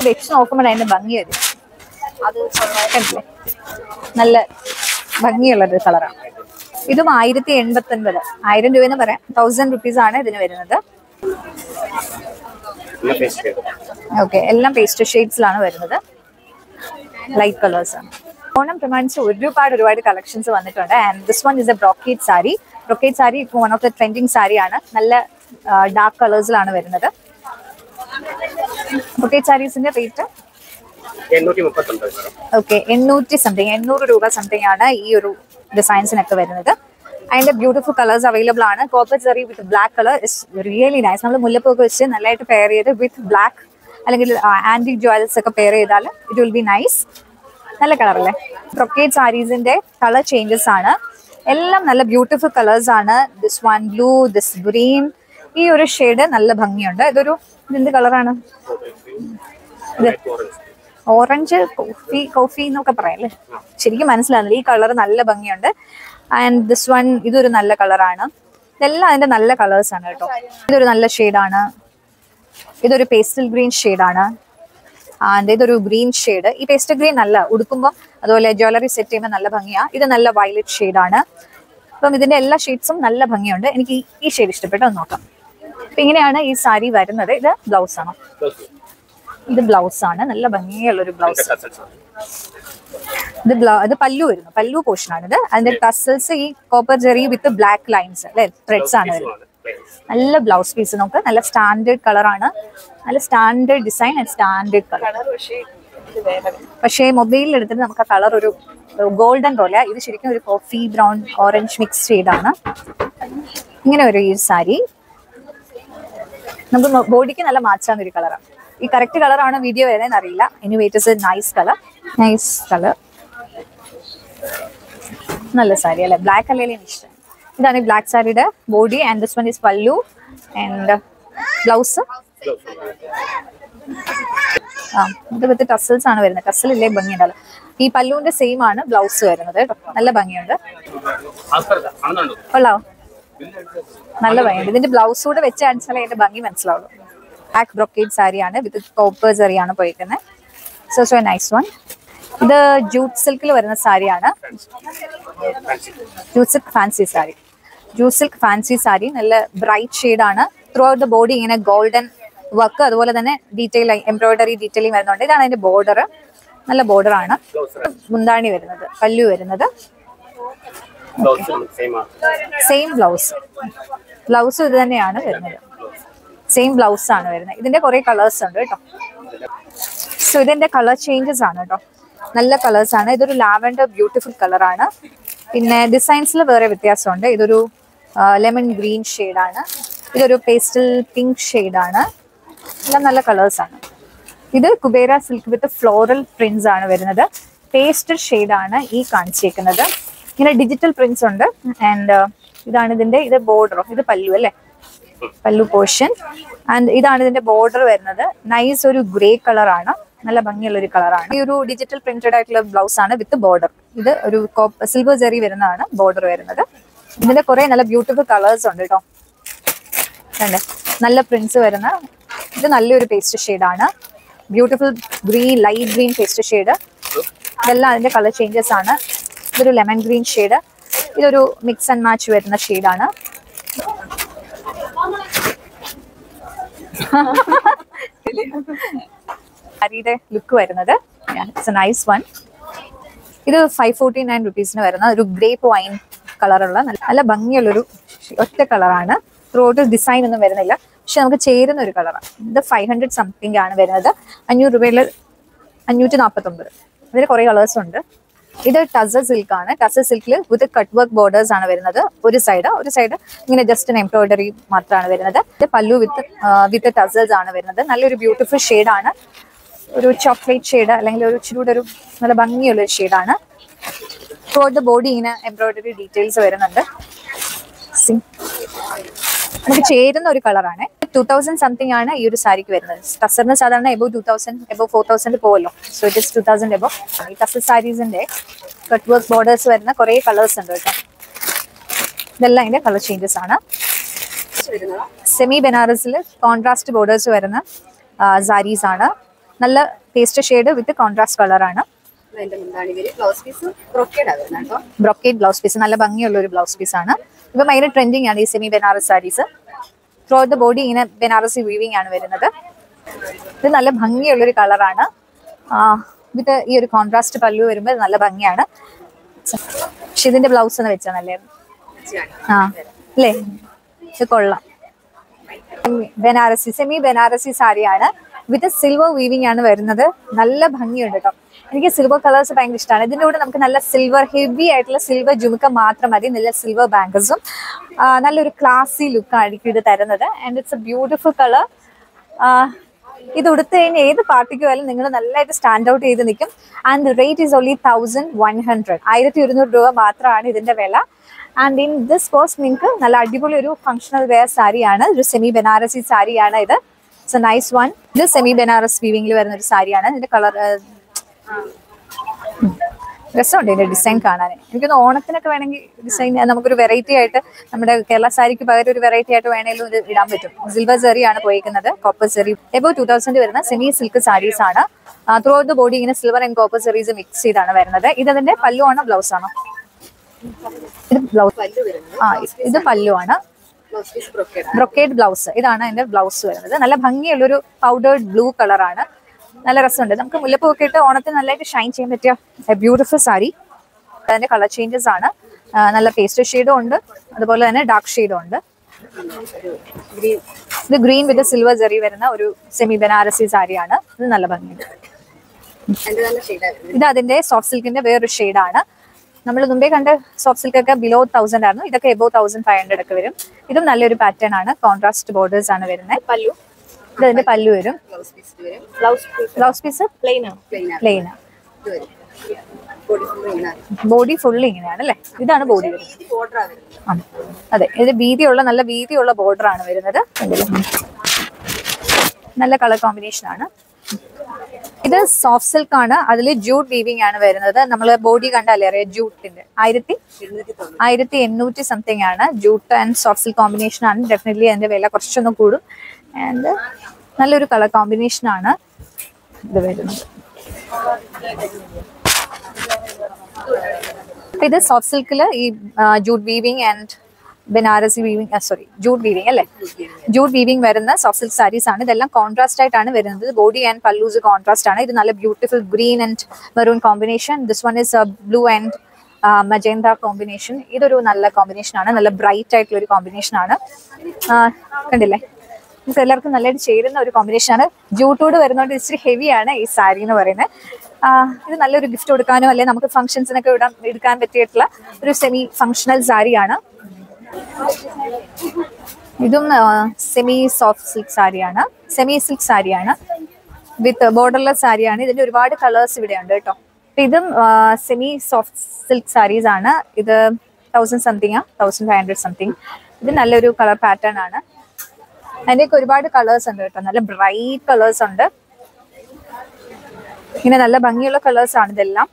A: വെച്ച് നോക്കുമ്പോൾ അതിന്റെ ഭംഗി വരും അത് കണ്ടില്ലേ? നല്ല ഭംഗിയുള്ളൊരു കളറാണ് ഇതും ആയിരത്തി എൺപത്തി ഒൻപത് ആയിരം രൂപ എന്ന് പറയാം. തൗസൻഡ് റുപ്പീസ് ആണ് ഇതിന് വരുന്നത്. ഓക്കെ എല്ലാം പേസ്റ്റ് ഷെയ്ഡ്സിലാണ് വരുന്നത്. ലൈറ്റ് കളേഴ്സ് ആണ്. ഓണം പ്രമാണിച്ച് ഒരുപാട് ഒരുപാട് കളക്ഷൻസ് വന്നിട്ടുണ്ട്. And this one is a brocade sari brocade sari ഇപ്പോൾ വൺ ഓഫ് ദ ട്രെൻഡിങ് സാരിയാണ് നല്ല ഡാർക്ക് കളേഴ്സിലാണ് വരുന്നത്. ബ്രോക്കേറ്റ് സാരീസിന്റെ റേറ്റ് ഓക്കെ എണ്ണൂറ്റി സംതിങ് എണ്ണൂറ് രൂപ സംതിങ് ആണ് ഈ ഒരു ഡിസൈൻസിനൊക്കെ വരുന്നത്. അതിന്റെ ബ്യൂട്ടിഫുൾ കളേഴ്സ് അവൈലബിൾ ആണ്. Copper zari with black colour is really nice നമ്മൾ മുല്ലപ്പൊക്കെ വെച്ച് നല്ലതായിട്ട് പെയർ ചെയ്ത് വിത്ത് ബ്ലാക്ക് അല്ലെങ്കിൽ ആന്റിക് ജ്വൽസ് ഒക്കെ പെയർ ചെയ്താൽ ഇറ്റ് വിൽ ബി നൈസ് നല്ല കളറല്ലേ അല്ലേ? ബ്രൊക്കേറ്റ് സാരീസിന്റെ കളർ ചേഞ്ചസ് ആണ്. എല്ലാം നല്ല ബ്യൂട്ടിഫുൾ കളേഴ്സ് ആണ്. This one blue this green ഈ ഒരു ഷെയ്ഡ് നല്ല ഭംഗിയുണ്ട്. ഇതൊരു ഇതെന്ത് കളറാണ്
C: ഓറഞ്ച്
A: കോഫി കോഫി എന്നൊക്കെ പറയാം അല്ലേ? ശരിക്കും മനസ്സിലാകുന്നില്ല ഈ കളർ നല്ല ഭംഗിയുണ്ട്. ആൻഡ് ദിസ് വൺ ഇതൊരു നല്ല കളറാണ് ഇതെല്ലാം അതിന്റെ നല്ല കളേഴ്സ് ആണ് കേട്ടോ. ഇതൊരു നല്ല ഷെയ്ഡാണ് ഇതൊരു പേസ്റ്റൽ ഗ്രീൻ ഷെയ്ഡാണ് ആൻഡ് ഇതൊരു ഗ്രീൻ ഷെയ്ഡ് ഈ പേസ്റ്റൽ ഗ്രീൻ നല്ല ഉടുക്കുമ്പോൾ അതുപോലെ ജ്വല്ലറി സെറ്റ് ചെയ്യുമ്പോൾ നല്ല ഭംഗിയാണ് ഇത് നല്ല വയലറ്റ് ഷെയ്ഡാണ് അപ്പം ഇതിന്റെ എല്ലാ ഷെയ്ഡ്സും നല്ല ഭംഗിയുണ്ട്. എനിക്ക് ഈ- ഷെയ്ഡ് ഇഷ്ടപ്പെട്ടു നോക്കാം. അപ്പം ഇങ്ങനെയാണ് ഈ സാരി വരുന്നത്. ഇത് ബ്ലൗസ് ആണോ. ഇത് ബ്ലൗസ് ആണ്. നല്ല ഭംഗിയുള്ള ഒരു ബ്ലൗസ് ഇത് ഇത് പല്ലു വരുന്നു. പല്ലു പോർഷൻ ആണ് ഇത് അതിന്റെ ടസൽസ് ഈ copper zari with black lines അല്ലെ? ത്രെഡ്സ് ആണ് വരുന്നത്. നല്ല ബ്ലൗസ് പീസ് നമുക്ക്. നല്ല സ്റ്റാൻഡേർഡ് ആണ്. നല്ല standard design and standard colour പക്ഷേ മൊബൈലിൽ എടുത്തിട്ട് നമുക്ക് ആ കളർ ഒരു ഗോൾഡൻ പോലെ. ഇത് ശരിക്കും ഒരു കോഫി ബ്രൗൺ ഓറഞ്ച് മിക്സ് ചെയ്താണ് ഇങ്ങനെ ഒരു ഈ സാരി നമുക്ക് ബോഡിക്ക് നല്ല മാച്ചാവുന്ന ഒരു കളറാണ് ഈ കറക്റ്റ് കളറാണ് വീഡിയോ വരുന്നതെന്ന് അറിയില്ല. ഇനി white is a nice colour nice colour നല്ല സാരി അല്ലെ? ബ്ലാക്ക് അല്ലേ ഇഷ്ടം? ഇതാണ് ബ്ലാക്ക് സാരിയുടെ body and this one is pallu and blouse. ആ ഇത് വിത്ത് ടസൽസ് ആണ് വരുന്നത്. ടസൽ ഇല്ലേ ഭംഗിയുണ്ടല്ലോ ഈ പല്ലുവിന്റെ സെയിം ആണ് ബ്ലൗസ് വരുന്നത് കേട്ടോ. നല്ല ഭംഗിയുണ്ട്. കൊള്ളാവോ നല്ല ഭംഗിയുണ്ട്. ഇതിന്റെ ബ്ലൗസ് കൂടെ വെച്ച് അടിച്ചാലേ അതിന്റെ ഭംഗി മനസ്സിലാവുള്ളൂ. ബ്ലാക്ക് ബ്രൊക്കേഡ് സാരിയാണ് വിത്ത് കോപ്പർ ചെറിയാണ് പോയിരിക്കുന്നത് സോ സോ നൈസ് വൺ ഇത് ജൂട്ട് സിൽക്കിൽ വരുന്ന സാരിയാണ് jute silk fancy sari jute silk fancy sari നല്ല ബ്രൈറ്റ് ആണ്. ത്രൂ ഔട്ട് ദ ബോഡി ഇങ്ങനെ ഗോൾഡൻ വർക്ക് അതുപോലെ തന്നെ ഡീറ്റെയിൽ എംബ്രോയിഡറി ഡീറ്റെയിലിംഗ് വരുന്നുണ്ട്. ഇതാണ് അതിന്റെ ബോർഡർ നല്ല ബോർഡർ ആണ്. മുന്താണി വരുന്നത് പല്ലു വരുന്നത്.
C: സെയിം
A: ബ്ലൗസ് ബ്ലൗസ് ഇത് തന്നെയാണ് വരുന്നത്. സെയിം ബ്ലൗസ് ആണ് വരുന്നത്. ഇതിന്റെ കുറെ കളേഴ്സ് ഉണ്ട് കേട്ടോ. സോ ഇതിന്റെ കളർ ചേഞ്ചസ് ആണ് കേട്ടോ. നല്ല കളേഴ്സ് ആണ്. ഇതൊരു ലാവൻഡർ ബ്യൂട്ടിഫുൾ കളറാണ് പിന്നെ ഡിസൈൻസിൽ വേറെ വ്യത്യാസമുണ്ട്. ഇതൊരു ലെമൺ ഗ്രീൻ ആണ്. ഇതൊരു പേസ്റ്റൽ പിങ്ക് ആണ്. എല്ലാം നല്ല കളേഴ്സ് ആണ്. ഇത് Kubera silk with floral prints ആണ് വരുന്നത്. പേസ്റ്റൽ ആണ് ഈ കാണിച്ചേക്കുന്നത്. ഇങ്ങനെ ഡിജിറ്റൽ പ്രിന്റ്സ് ഉണ്ട്. ആൻഡ് ഇതാണ് ഇതിന്റെ ഇത് ബോർഡർ ഇത് പല്ലു അല്ലേ? പല്ലു പോർഷൻ ആൻഡ് ഇതാണ് ഇതിന്റെ ബോർഡർ വരുന്നത്. നൈസ് ഒരു ഗ്രേ കളറാണ് നല്ല ഭംഗിയുള്ള ഒരു കളറാണ് ഈ ഒരു ഡിജിറ്റൽ പ്രിന്റഡ് ആയിട്ടുള്ള ബ്ലൗസ് ആണ് വിത്ത് ബോർഡർ ഇത് ഒരു സിൽവർ ജെറി വരുന്നതാണ് ബോർഡർ വരുന്നത്. ഇതിന്റെ കുറെ നല്ല ബ്യൂട്ടിഫുൾ കളേഴ്സ് ഉണ്ട് കേട്ടോ കണ്ടേ? നല്ല പ്രിന്റ്സ് വരുന്ന ഇത് നല്ലൊരു പേസ്റ്റ് ആണ്. Beautiful green light green pastel shade ഇതെല്ലാം അതിന്റെ കളർ ചേഞ്ചസ് ആണ്. ഇതൊരു ലെമൺ ഗ്രീൻ ഷെയ്ഡ് ഇതൊരു മിക്സ് ആൻഡ് മാച്ച് വരുന്ന ഷെയ്ഡാണ് സാരിയുടെ ലുക്ക് വരുന്നത്. ഇറ്റ്സ് എ നൈസ് വൺ ഇത് ഫൈവ് ഫോർട്ടി നയൻ റുപ്പീസിന് വരുന്ന ഒരു ഗ്രേപ്പ് വൈൻ കളറുള്ള നല്ല ഭംഗിയുള്ളൊരു ഒറ്റ കളറാണ്. ത്രോട്ട് ഡിസൈൻ ഒന്നും വരുന്നില്ല. പക്ഷെ നമുക്ക് ചേരുന്ന ഒരു കളറാണ് ഇത് ഫൈവ് ഹൺഡ്രഡ് സംതിങ് ആണ് വരുന്നത്. അഞ്ഞൂറ് രൂപയിൽ അഞ്ഞൂറ്റി നാൽപ്പത്തൊമ്പത് ഇതിൽ കുറേ കളേഴ്സ് ഉണ്ട്. ഇത് ടസ സിൽക്ക് ആണ്. ടസ സിൽക്കിൽ വിത്ത് കട്ട് വർക്ക് ബോർഡേഴ്സ് ആണ് വരുന്നത്. ഒരു സൈഡ് ഒരു സൈഡ് ഇങ്ങനെ ജസ്റ്റ് എംബ്രോയിഡറി മാത്രമാണ് വരുന്നത്. ഇത് പല്ലു വിത്ത് വിത്ത് ടസൽസ് ആണ് വരുന്നത്. നല്ലൊരു ബ്യൂട്ടിഫുൾ ആണ്. ഒരു ചോക്ലേറ്റ് ഷെയ്ഡ് അല്ലെങ്കിൽ ഒരു ഇച്ചിരി ഒരു നല്ല ഭംഗിയുള്ള ഒരു ഷെയ്ഡാണ് ത്രൂഔട്ട് ദ ബോഡി ഇങ്ങനെ എംബ്രോയിഡറി ഡീറ്റെയിൽസ് വരുന്നുണ്ട്. നമുക്ക് ചേരുന്ന ഒരു കളറാണ് ടു തൗസൻഡ് സംതിങ് ആണ് ഈ ഒരു സാരിക്ക് വരുന്നത്. ടസറിന് സാധാരണ above two thousand above four thousand പോവല്ലോ. So it is two thousand above ഈ ടസർ സാരീസിന്റെ കട്ട് വർക്ക് ബോർഡേഴ്സ് വരുന്ന കുറേ കളേഴ്സ് ഉണ്ട് കേട്ടോ. ഇതെല്ലാം അതിന്റെ കളർ ചേഞ്ചസ് ആണ്. സെമി ബനാറസിൽ കോൺട്രാസ്റ്റ് ബോർഡേഴ്സ് വരുന്ന സാരീസ് ആണ്. നല്ല പേസ്റ്റ് ഷെയ്ഡ് വിത്ത് കോൺട്രാസ്റ്റ് കളറാണ്
D: വരും ബ്ലൗസ് പീസ് ബ്രൊക്കേഡാ കേട്ടോ.
A: ബ്രൊക്കേഡ് ബ്ലൗസ് പീസ് നല്ല ഭംഗിയുള്ള ഒരു ബ്ലൗസ് പീസ് ആണ്. ഇപ്പൊ ഭയങ്കര ട്രെൻഡിങ് ആണ് ഈ semi Banaras saris through the body ഇങ്ങനെ ബനാറസി വീവിംഗ് ആണ് വരുന്നത്. ഇത് നല്ല ഭംഗിയുള്ള ഒരു കളറാണ് വിത്ത് ഈ ഒരു കോൺട്രാസ്റ്റ് പല്ലു വരുമ്പോൾ നല്ല ഭംഗിയാണ്. പക്ഷെ ഇതിന്റെ ബ്ലൗസ് എന്ന് വെച്ചാൽ നല്ലായിരുന്നു ആ അല്ലേ? ഇത് കൊള്ളാം. ബനാറസി സെമി ബനാറസി സാരിയാണ്. വിത്ത് സിൽവർ വീവിംഗ് ആണ് വരുന്നത്. നല്ല ഭംഗിയുണ്ട് കേട്ടോ. എനിക്ക് സിൽവർ കളേഴ്സ് ഭയങ്കര ഇഷ്ടമാണ് ഇതിന്റെ കൂടെ നമുക്ക് നല്ല സിൽവർ ഹെവി ആയിട്ടുള്ള സിൽവർ ജുമുക്ക മാത്രം മതി. നല്ല സിൽവർ ബാങ്കിൾസും നല്ലൊരു ക്ലാസി ലുക്കായിരിക്കും ഇത് തരുന്നത്. And it's a beautiful colour ഇത് ഉടുത്തു കഴിഞ്ഞാൽ ഏത് പാർട്ടിക്ക് പോയാലും നിങ്ങൾ നല്ലതായിട്ട് സ്റ്റാൻഡ് ഔട്ട് ചെയ്ത് നിൽക്കും. And rate is only thousand one hundred ആയിരത്തി ഒരുന്നൂറ് രൂപ മാത്രമാണ് ഇതിന്റെ വില. ആൻഡ് ഇൻ ദിസ് കോസ്റ്റ് നിങ്ങൾക്ക് നല്ല അടിപൊളി ഒരു ഫംഗ്ഷണൽ വെയർ സാരിയാണ് ഒരു സെമി ബനാറസി സാരിയാണ് ഇത്. ഇറ്റ്സ് എ നൈസ് വൺ ഇത് സെമി ബനാറസ് വീവിംഗിൽ വരുന്ന ഒരു സാരിയാണ് ഇതിന്റെ കളർ രസമുണ്ട് ഇതിന്റെ ഡിസൈൻ കാണാൻ. എനിക്കൊന്ന് ഓണത്തിനൊക്കെ വേണമെങ്കിൽ ഡിസൈൻ നമുക്കൊരു വെറൈറ്റി ആയിട്ട് നമ്മുടെ കേരള സാരിക്ക് പകരം ഒരു വെറൈറ്റി ആയിട്ട് വേണമെങ്കിലും ഇത് ഇടാൻ പറ്റും. സിൽവർ സെറി ആണ് പോയിരിക്കുന്നത് copper zari above two thousand വരുന്ന സെമി സിൽക്ക് സാരീസ് ആണ്. ത്രൂ ഔട്ട് ദ ബോഡി ഇങ്ങനെ silver and copper zaris mix ചെയ്താണ് വരുന്നത്. ഇത് അതിന്റെ പല്ലു ആണോ ബ്ലൗസ് ആണോ? ഇത് ബ്ലൗസ് ആ ഇത് പല്ലു ആണ്.
D: ബ്രൊക്കേഡാ
A: ബ്ലൗസ് ഇതാണ് അതിന്റെ ബ്ലൗസ് വരുന്നത്. നല്ല ഭംഗിയുള്ളൊരു പൗഡേർഡ് ബ്ലൂ കളറാണ് നല്ല രസമുണ്ട്. നമുക്ക് മുല്ലപ്പൂ ഒക്കെ ഇട്ട് ഓണത്തിന് നല്ലതായിട്ട് ഷൈൻ ചെയ്യാൻ പറ്റിയ ബ്യൂട്ടിഫുൾ സാരി അതിന്റെ കളർ ചേഞ്ചസ് ആണ്. നല്ല പേസ്റ്റ് ഷെയ്ഡും ഉണ്ട്. അതുപോലെ തന്നെ ഡാർക്ക് ഷെയ്ഡും ഉണ്ട്. ഇത് ഗ്രീൻ വിത്ത് സിൽവർ ജെറി വരുന്ന ഒരു സെമി ബനാറസി സാരിയാണ് ഇത് നല്ല ഭംഗിയുണ്ട്. ഇത് അതിന്റെ സോഫ്റ്റ് സിൽക്കിന്റെ വേറൊരു ഷെയ്ഡാണ് നമ്മൾ മുമ്പേ കണ്ട സോഫ്റ്റ് സിൽക്ക് ഒക്കെ ബിലോ തൗസൻഡ് ആയിരുന്നു. ഇതൊക്കെ എബോ തൗസൻഡ് ഫൈവ് ഹൺഡ്രഡ് ഒക്കെ വരും. ഇതും നല്ലൊരു പാറ്റേൺ ആണ്. കോൺട്രാസ്റ്റ് ബോർഡേഴ്സ് ആണ് വരുന്നത്
D: പല്ലു?
A: ഇത് അതിന്റെ പല്ല് വരും.
D: Blouse piece
B: plain
D: body
A: full ഇങ്ങനെയാണ് അല്ലേ? ഇതാണ് ബോഡി അതെ ഇത് വീതിയുള്ള നല്ല വീതിയുള്ള ബോർഡർ ആണ് വരുന്നത്. നല്ല കളർ കോമ്പിനേഷൻ ആണ്. ഇത് സോഫ്റ്റ് സിൽക്ക് ആണ്. അതിൽ ജൂട്ട് വീവിംഗ് ആണ് വരുന്നത്. നമ്മൾ ബോഡി കണ്ടാലേ അറിയാം? ജൂട്ടിന്റെ ആയിരത്തി ആയിരത്തി എണ്ണൂറ്റി സംതിങ് ആണ്. Jute and soft silk combination ആണ്. ഡെഫിനറ്റ്ലി അതിന്റെ വില കുറച്ചൊന്നും കൂടും. ആൻഡ് നല്ലൊരു കളർ കോമ്പിനേഷൻ ആണ് ഇത് വരുന്നത്. ഇത് സോഫ്റ്റ് സിൽക്കിൽ ഈ jute weaving and Banarasi weaving sorry jute weaving അല്ലേ? ജൂട്ട് വീവിംഗ് വരുന്ന സോഫ്റ്റ് സിൽക്ക് സാരീസ് ആണ്. ഇതെല്ലാം കോൺട്രാസ്റ്റ് ആയിട്ടാണ് വരുന്നത്. ബോഡി ആൻഡ് പല്ലൂസ് കോൺട്രാസ്റ്റ് ആണ്. ഇത് നല്ല beautiful green and maroon combination this one is blue and magenta combination ഇതൊരു നല്ല കോമ്പിനേഷൻ ആണ്. നല്ല ബ്രൈറ്റ് ആയിട്ടുള്ള ഒരു കോമ്പിനേഷൻ ആണ്. കണ്ടില്ലേ? നമുക്ക് എല്ലാവർക്കും നല്ലതായിട്ട് ചേരുന്ന ഒരു കോമ്പിനേഷൻ ആണ്. ജൂട്ടോട് വരുന്നതുകൊണ്ട് ഇച്ചിരി ഹെവിയാണ് ഈ സാരി എന്ന് പറയുന്നത്. ഇത് നല്ലൊരു ഗിഫ്റ്റ് കൊടുക്കാനോ അല്ലെങ്കിൽ നമുക്ക് ഫംഗ്ഷൻസിനൊക്കെ ഇടാൻ എടുക്കാൻ പറ്റിയിട്ടുള്ള ഒരു സെമി ഫങ്ഷണൽ സാരിയാണ് ഇതും സെമി സോഫ്റ്റ് സിൽക്ക് സാരിയാണ് സെമി സിൽക്ക് സാരിയാണ് വിത്ത് ബോർഡർലെസ് സാരിയാണ് ഇതിന്റെ ഒരുപാട് കളേഴ്സ് ഇവിടെ ഉണ്ട് കേട്ടോ ഇതും സെമി സോഫ്റ്റ് സിൽക്ക് സാരീസ് ആണ്. ഇത് thousand something thousand five hundred something ഇത് നല്ലൊരു കളർ പാറ്റേൺ ആണ്. അതിന്റെയൊക്കെ ഒരുപാട് കളേഴ്സ് ഉണ്ട് കേട്ടോ. നല്ല ബ്രൈറ്റ് കളേഴ്സ് ഉണ്ട്. ഇങ്ങനെ നല്ല ഭംഗിയുള്ള കളേഴ്സ് ആണ് ഇതെല്ലാം.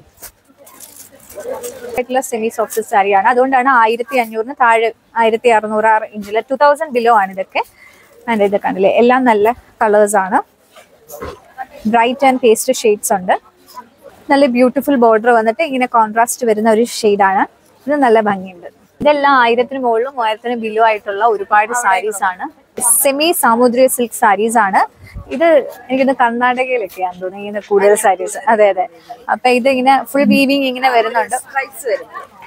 A: സെമി സോഫ്റ്റ് സാരിയാണ് അതുകൊണ്ടാണ് ആയിരത്തി അഞ്ഞൂറിന് താഴെ ആയിരത്തി അറുന്നൂറ് ആറ് ഇഞ്ചിൽ ടു തൗസൻഡ് ബിലോ ആണ് ഇതൊക്കെ. അതിന്റെ ഇതൊക്കെ കണ്ടില്ലേ? എല്ലാം നല്ല കളേഴ്സ് ആണ്. ബ്രൈറ്റ് ആൻഡ് പേസ്റ്റ് ഷെയ്ഡ്സ് ഉണ്ട്. നല്ല ബ്യൂട്ടിഫുൾ ബോർഡർ വന്നിട്ട് ഇങ്ങനെ കോൺട്രാസ്റ്റ് വരുന്ന ഒരു ഷെയ്ഡാണ് ഇത് നല്ല ഭംഗിയുണ്ട്. ഇതെല്ലാം ആയിരത്തിന് മുകളിലും മൂവായിരത്തിന് ബിലോ ആയിട്ടുള്ള ഒരുപാട് സാരീസ് ആണ്. സെമി സാമുദ്രിക സിൽക്ക് സാരീസ് ആണ്. ഇത് എനിക്കൊന്ന് കർണാടകയിലൊക്കെയാണ് തോന്നുന്നു ഇങ്ങനെ കൂടുതൽ സാരീസ്. അതെ അതെ. അപ്പൊ ഇത് ഇങ്ങനെ ഫുൾ വീവിങ് ഇങ്ങനെ വരുന്നുണ്ട്.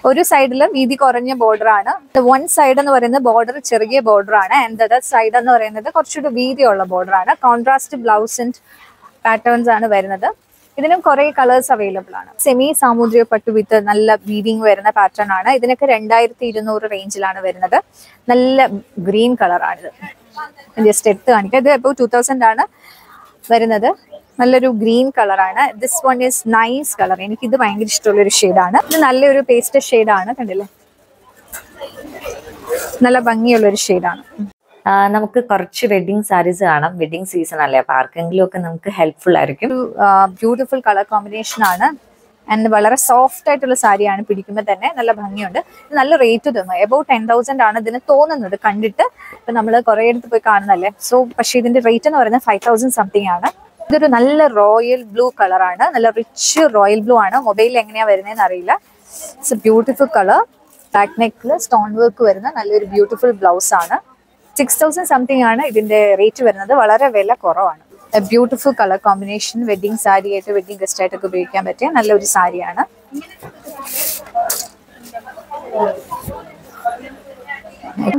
A: ഒരു സൈഡിൽ വീതി കുറഞ്ഞ ബോർഡർ ആണ്. വൺ സൈഡ് എന്ന് പറയുന്നത് ബോർഡർ ചെറിയ ബോർഡർ ആണ് ആൻഡ് അതർ സൈഡ് എന്ന് പറയുന്നത് കുറച്ചുകൂടി വീതിയുള്ള ബോർഡർ ആണ്. കോൺട്രാസ്റ്റ് ബ്ലൗസ് ആൻഡ് പാറ്റേൺസ് ആണ് വരുന്നത്. ഇതിനും കുറെ കളേഴ്സ് അവൈലബിൾ ആണ്. സെമി സാമുദ്രിക പട്ടു വിത്ത് നല്ല വീവിങ് വരുന്ന പാറ്റേൺ ആണ്. ഇതിനൊക്കെ രണ്ടായിരത്തി ഇരുന്നൂറ് റേഞ്ചിലാണ് വരുന്നത്. നല്ല ഗ്രീൻ കളറാണിത് ജസ്റ്റ് എടുത്ത് കാണിക്കാം. ഇത് ഇപ്പോൾ ടു തൗസൻഡ് ആണ് വരുന്നത്. നല്ലൊരു ഗ്രീൻ കളറാണ്. This one is nice colour. എനിക്ക് ഇത് ഭയങ്കര ഇഷ്ടമുള്ള ഒരു ഷെയ്ഡാണ് ഇത് നല്ലൊരു പേസ്റ്റ് ഷെയ്ഡാണ് കണ്ടില്ലേ? നല്ല ഭംഗിയുള്ള ഒരു ഷെയ്ഡാണ്
E: ആണ് നമുക്ക് കുറച്ച് വെഡിങ് സാരീസ് കാണാം. വെഡിങ് സീസൺ അല്ലേ? അപ്പൊ ആർക്കെങ്കിലും ഒക്കെ നമുക്ക് ഹെൽപ്ഫുൾ ആയിരിക്കും.
A: ബ്യൂട്ടിഫുൾ കളർ കോമ്പിനേഷൻ ആണ്. ആൻഡ് വളരെ സോഫ്റ്റ് ആയിട്ടുള്ള സാരിയാണ് പിടിക്കുമ്പോൾ തന്നെ നല്ല ഭംഗിയുണ്ട്. നല്ല റേറ്റ് തോന്നും. എബൌട്ട് ടെൻ തൗസൻഡ് ആണ് ഇതിന് തോന്നുന്നത് കണ്ടിട്ട്. ഇപ്പൊ നമ്മൾ കുറേ അടുത്ത് പോയി കാണുന്നല്ലേ സോ പക്ഷേ ഇതിന്റെ റേറ്റ് എന്ന് പറയുന്നത് ഫൈവ് തൗസൻഡ് സംതിങ് ആണ്. ഇതൊരു നല്ല റോയൽ ബ്ലൂ കളറാണ് നല്ല റിച്ച് റോയൽ ബ്ലൂ ആണ്. മൊബൈലിൽ എങ്ങനെയാ വരുന്നതെന്ന് അറിയില്ല. It's a beautiful colour back നെക്കിൽ സ്റ്റോൺ വർക്ക് വരുന്ന നല്ലൊരു ബ്യൂട്ടിഫുൾ ബ്ലൗസ് ആണ്. സിക്സ് തൗസൻഡ് സംതിങ് ആണ് ഇതിന്റെ റേറ്റ് വരുന്നത്. വളരെ വില കുറവാണ്. Beautiful colour combination wedding sari ആയിട്ട് വെഡിങ് ഗസ്റ്റ് ആയിട്ടൊക്കെ ഉപയോഗിക്കാൻ പറ്റിയ നല്ലൊരു സാരിയാണ്.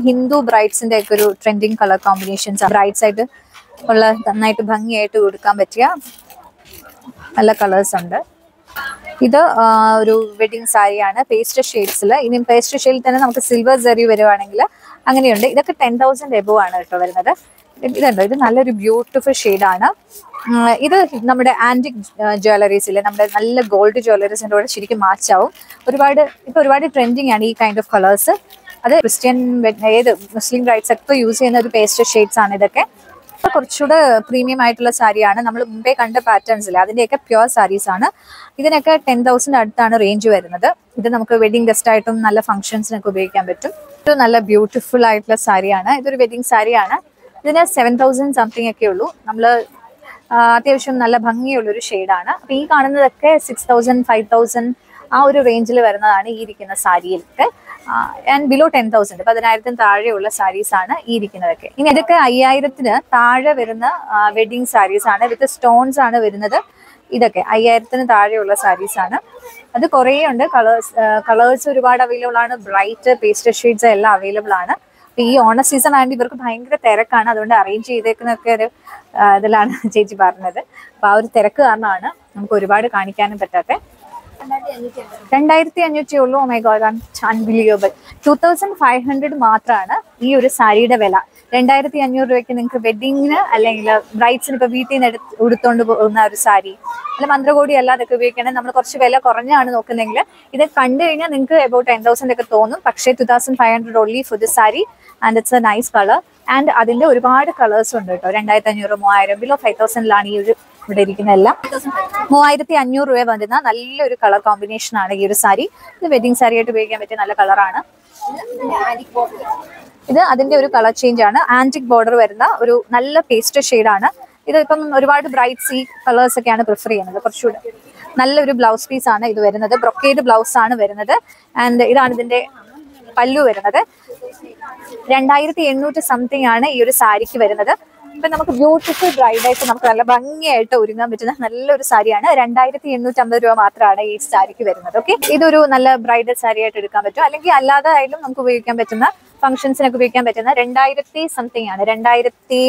A: ഹിന്ദു ബ്രൈഡ്സിന്റെ ഒക്കെ ഒരു ട്രെൻഡിങ് കളർ കോമ്പിനേഷൻസ് ബ്രൈഡ്സ് ആയിട്ട് ഉള്ള നന്നായിട്ട് ഭംഗിയായിട്ട് കൊടുക്കാൻ പറ്റിയ നല്ല കളേഴ്സ് ഉണ്ട്. ഇത് ഒരു വെഡിങ് സാരിയാണ്. പേസ്റ്റ് ഷെയ്ഡ്സിൽ ഇനി പേസ്റ്റ് ഷെയ്ഡിൽ തന്നെ നമുക്ക് സിൽവർ സെറി വരുവാണെങ്കിൽ അങ്ങനെയുണ്ട്. ഇതൊക്കെ ടെൻ തൗസൻഡ് എബോ ആണ് കേട്ടോ വരുന്നത്. ഇതുണ്ടോ ഇത് നല്ലൊരു ബ്യൂട്ടിഫുൾ ഷെയ്ഡാണ് ഇത് നമ്മുടെ ആന്റിക് ജ്വല്ലറീസിലെ നമ്മുടെ നല്ല ഗോൾഡ് ജ്വല്ലറീസിന്റെ കൂടെ ശരിക്കും മാച്ച് ആവും. ഒരുപാട് ഇപ്പോൾ ഒരുപാട് ട്രെൻഡിങ് ആണ് ഈ കൈൻഡ് ഓഫ് കളേഴ്സ് അത് ക്രിസ്ത്യൻ ഏത് മുസ്ലിം ബ്രൈഡ്സ് ഒക്കെ യൂസ് ചെയ്യുന്ന ഒരു പേസ്റ്റ് ഷെയ്ഡ്സ് ആണ് ഇതൊക്കെ. കുറച്ചുകൂടെ പ്രീമിയം ആയിട്ടുള്ള സാരിയാണ് നമ്മൾ മുമ്പേ കണ്ട പാറ്റേൺസിൽ അതിന്റെയൊക്കെ പ്യുവർ സാരീസ് ആണ്. ഇതിനൊക്കെ ടെൻ തൗസൻഡ് അടുത്താണ് റേഞ്ച് വരുന്നത്. ഇത് നമുക്ക് വെഡിങ് ഗസ്റ്റ് ആയിട്ടും നല്ല ഫംഗ്ഷൻസിനൊക്കെ ഉപയോഗിക്കാൻ പറ്റും. ഇത് നല്ല ബ്യൂട്ടിഫുൾ ആയിട്ടുള്ള സാരിയാണ് ഇതൊരു വെഡിങ് സാരിയാണ് ഇതിന് സെവൻ തൗസൻഡ് സംതിങ് ഒക്കെ ഉള്ളൂ. നമ്മൾ അത്യാവശ്യം നല്ല ഭംഗിയുള്ള ഒരു ഷെയ്ഡാണ് അപ്പൊ ഈ കാണുന്നതൊക്കെ സിക്സ് തൗസൻഡ് ഫൈവ് തൗസൻഡ് ആ ഒരു റേഞ്ചിൽ വരുന്നതാണ് ഈ ഇരിക്കുന്ന സാരിയിലൊക്കെ. ആൻഡ് ബിലോ ടെൻ തൗസൻഡ് പതിനായിരത്തിന് താഴെയുള്ള ആണ് ഈ ഇരിക്കുന്നതൊക്കെ. ഇനി ഇതൊക്കെ അയ്യായിരത്തിന് താഴെ വരുന്ന വെഡിങ് ആണ്. വിത്ത് സ്റ്റോൺസ് ആണ് വരുന്നത്. ഇതൊക്കെ അയ്യായിരത്തിന് താഴെയുള്ള സാരീസ് ആണ്. അത് കുറേ ഉണ്ട് കളേഴ്സ് കളേഴ്സ് ഒരുപാട് അവൈലബിൾ ആണ്. ബ്രൈറ്റ് പേസ്റ്റർ ഷെയ്ഡ്സ് എല്ലാം അവൈലബിൾ ആണ്. അപ്പൊ ഈ ഓണ സീസൺ ആയതുകൊണ്ട് ഇവർക്ക് ഭയങ്കര തിരക്കാണ്. അതുകൊണ്ട് അറേഞ്ച് ചെയ്തേക്കുന്നൊക്കെ ഒരു ഇതിലാണ് ചേച്ചി പറഞ്ഞത്. അപ്പൊ ആ ഒരു തിരക്ക് കാരണമാണ് നമുക്ക് ഒരുപാട് കാണിക്കാനും പറ്റാത്തത് രണ്ടായിരത്തി അഞ്ഞൂറ്റി ഉള്ളൂ. ഓ my God unbelievable two thousand five hundred മാത്രമാണ് ഈ ഒരു സാരിയുടെ വില. രണ്ടായിരത്തി അഞ്ഞൂറ് രൂപയ്ക്ക് നിങ്ങൾക്ക് വെഡിങ്ങിന് അല്ലെങ്കിൽ ബ്രൈഡ്സിന് ഇപ്പൊ വീട്ടിൽ നിന്ന് എടുത്ത് ഉടുത്തോണ്ട് പോകുന്ന ഒരു സാരി. അല്ല മന്ത്രകോടി അല്ലാതൊക്കെ ഉപയോഗിക്കണമെങ്കിൽ നമ്മൾ കുറച്ച് വില കുറഞ്ഞാണ് നോക്കുന്നതെങ്കിൽ ഇത് കണ്ടു കഴിഞ്ഞാൽ നിങ്ങൾക്ക് എബൌട്ട് ടെൻ തൗസൻഡ് ഒക്കെ തോന്നും. പക്ഷേ two thousand five hundred only for the sari and it's a nice colour and അതിന്റെ ഒരുപാട് കളേഴ്സ് ഉണ്ട് കേട്ടോ. രണ്ടായിരത്തി അഞ്ഞൂറ് മൂവായിരം ബിലോ ഫൈവ് തൗസൻഡിലാണ് ഈ ഒരു ഇവിടെ ഇരിക്കുന്ന എല്ലാം മൂവായിരത്തി അഞ്ഞൂറ് രൂപ വരുന്ന നല്ലൊരു കളർ കോമ്പിനേഷൻ ആണ് ഈ ഒരു സാരി ഇത് വെഡിങ് സാരി ആയിട്ട് ഉപയോഗിക്കാൻ പറ്റിയ നല്ല കളറാണ് ഇത് അതിന്റെ ഒരു കളർ ചേഞ്ച് ആണ്. ആന്റിക് ബോർഡർ വരുന്ന ഒരു നല്ല പേസ്റ്റ് ആണ്. ഇത് ഇപ്പം ഒരുപാട് ബ്രൈറ്റ് സീ കളേഴ്സ് ഒക്കെയാണ് പ്രിഫർ ചെയ്യുന്നത്. കുറച്ചുകൂടെ നല്ലൊരു ബ്ലൗസ് പീസ് ആണ് ഇത് വരുന്നത്. ബ്രൊക്കേഡ് ബ്ലൗസ് ആണ് വരുന്നത്. ആൻഡ് ഇതാണ് ഇതിന്റെ പല്ലു വരുന്നത്. രണ്ടായിരത്തി എണ്ണൂറ്റി സംതിങ് ആണ് ഈ ഒരു സാരിക്ക് വരുന്നത്. ഇപ്പൊ നമുക്ക് ബ്യൂട്ടിഫുൾ ബ്രൈഡായിട്ട് നമുക്ക് നല്ല ഭംഗിയായിട്ട് ഒരുങ്ങാൻ പറ്റുന്ന നല്ലൊരു സാരിയാണ്. രണ്ടായിരത്തി എണ്ണൂറ്റി അമ്പത് രൂപ മാത്രമാണ് ഈ സാരിക്ക് വരുന്നത്. ഓക്കെ ഇതൊരു നല്ല ബ്രൈഡൽ സാരി ആയിട്ട് എടുക്കാൻ പറ്റും. അല്ലെങ്കിൽ അല്ലാതെ ആയാലും നമുക്ക് ഉപയോഗിക്കാൻ പറ്റുന്ന ഫംഗ്ഷൻസിനൊക്കെ ഉപയോഗിക്കാൻ പറ്റുന്ന രണ്ടായിരത്തി സംതിങ് ആണ്. രണ്ടായിരത്തി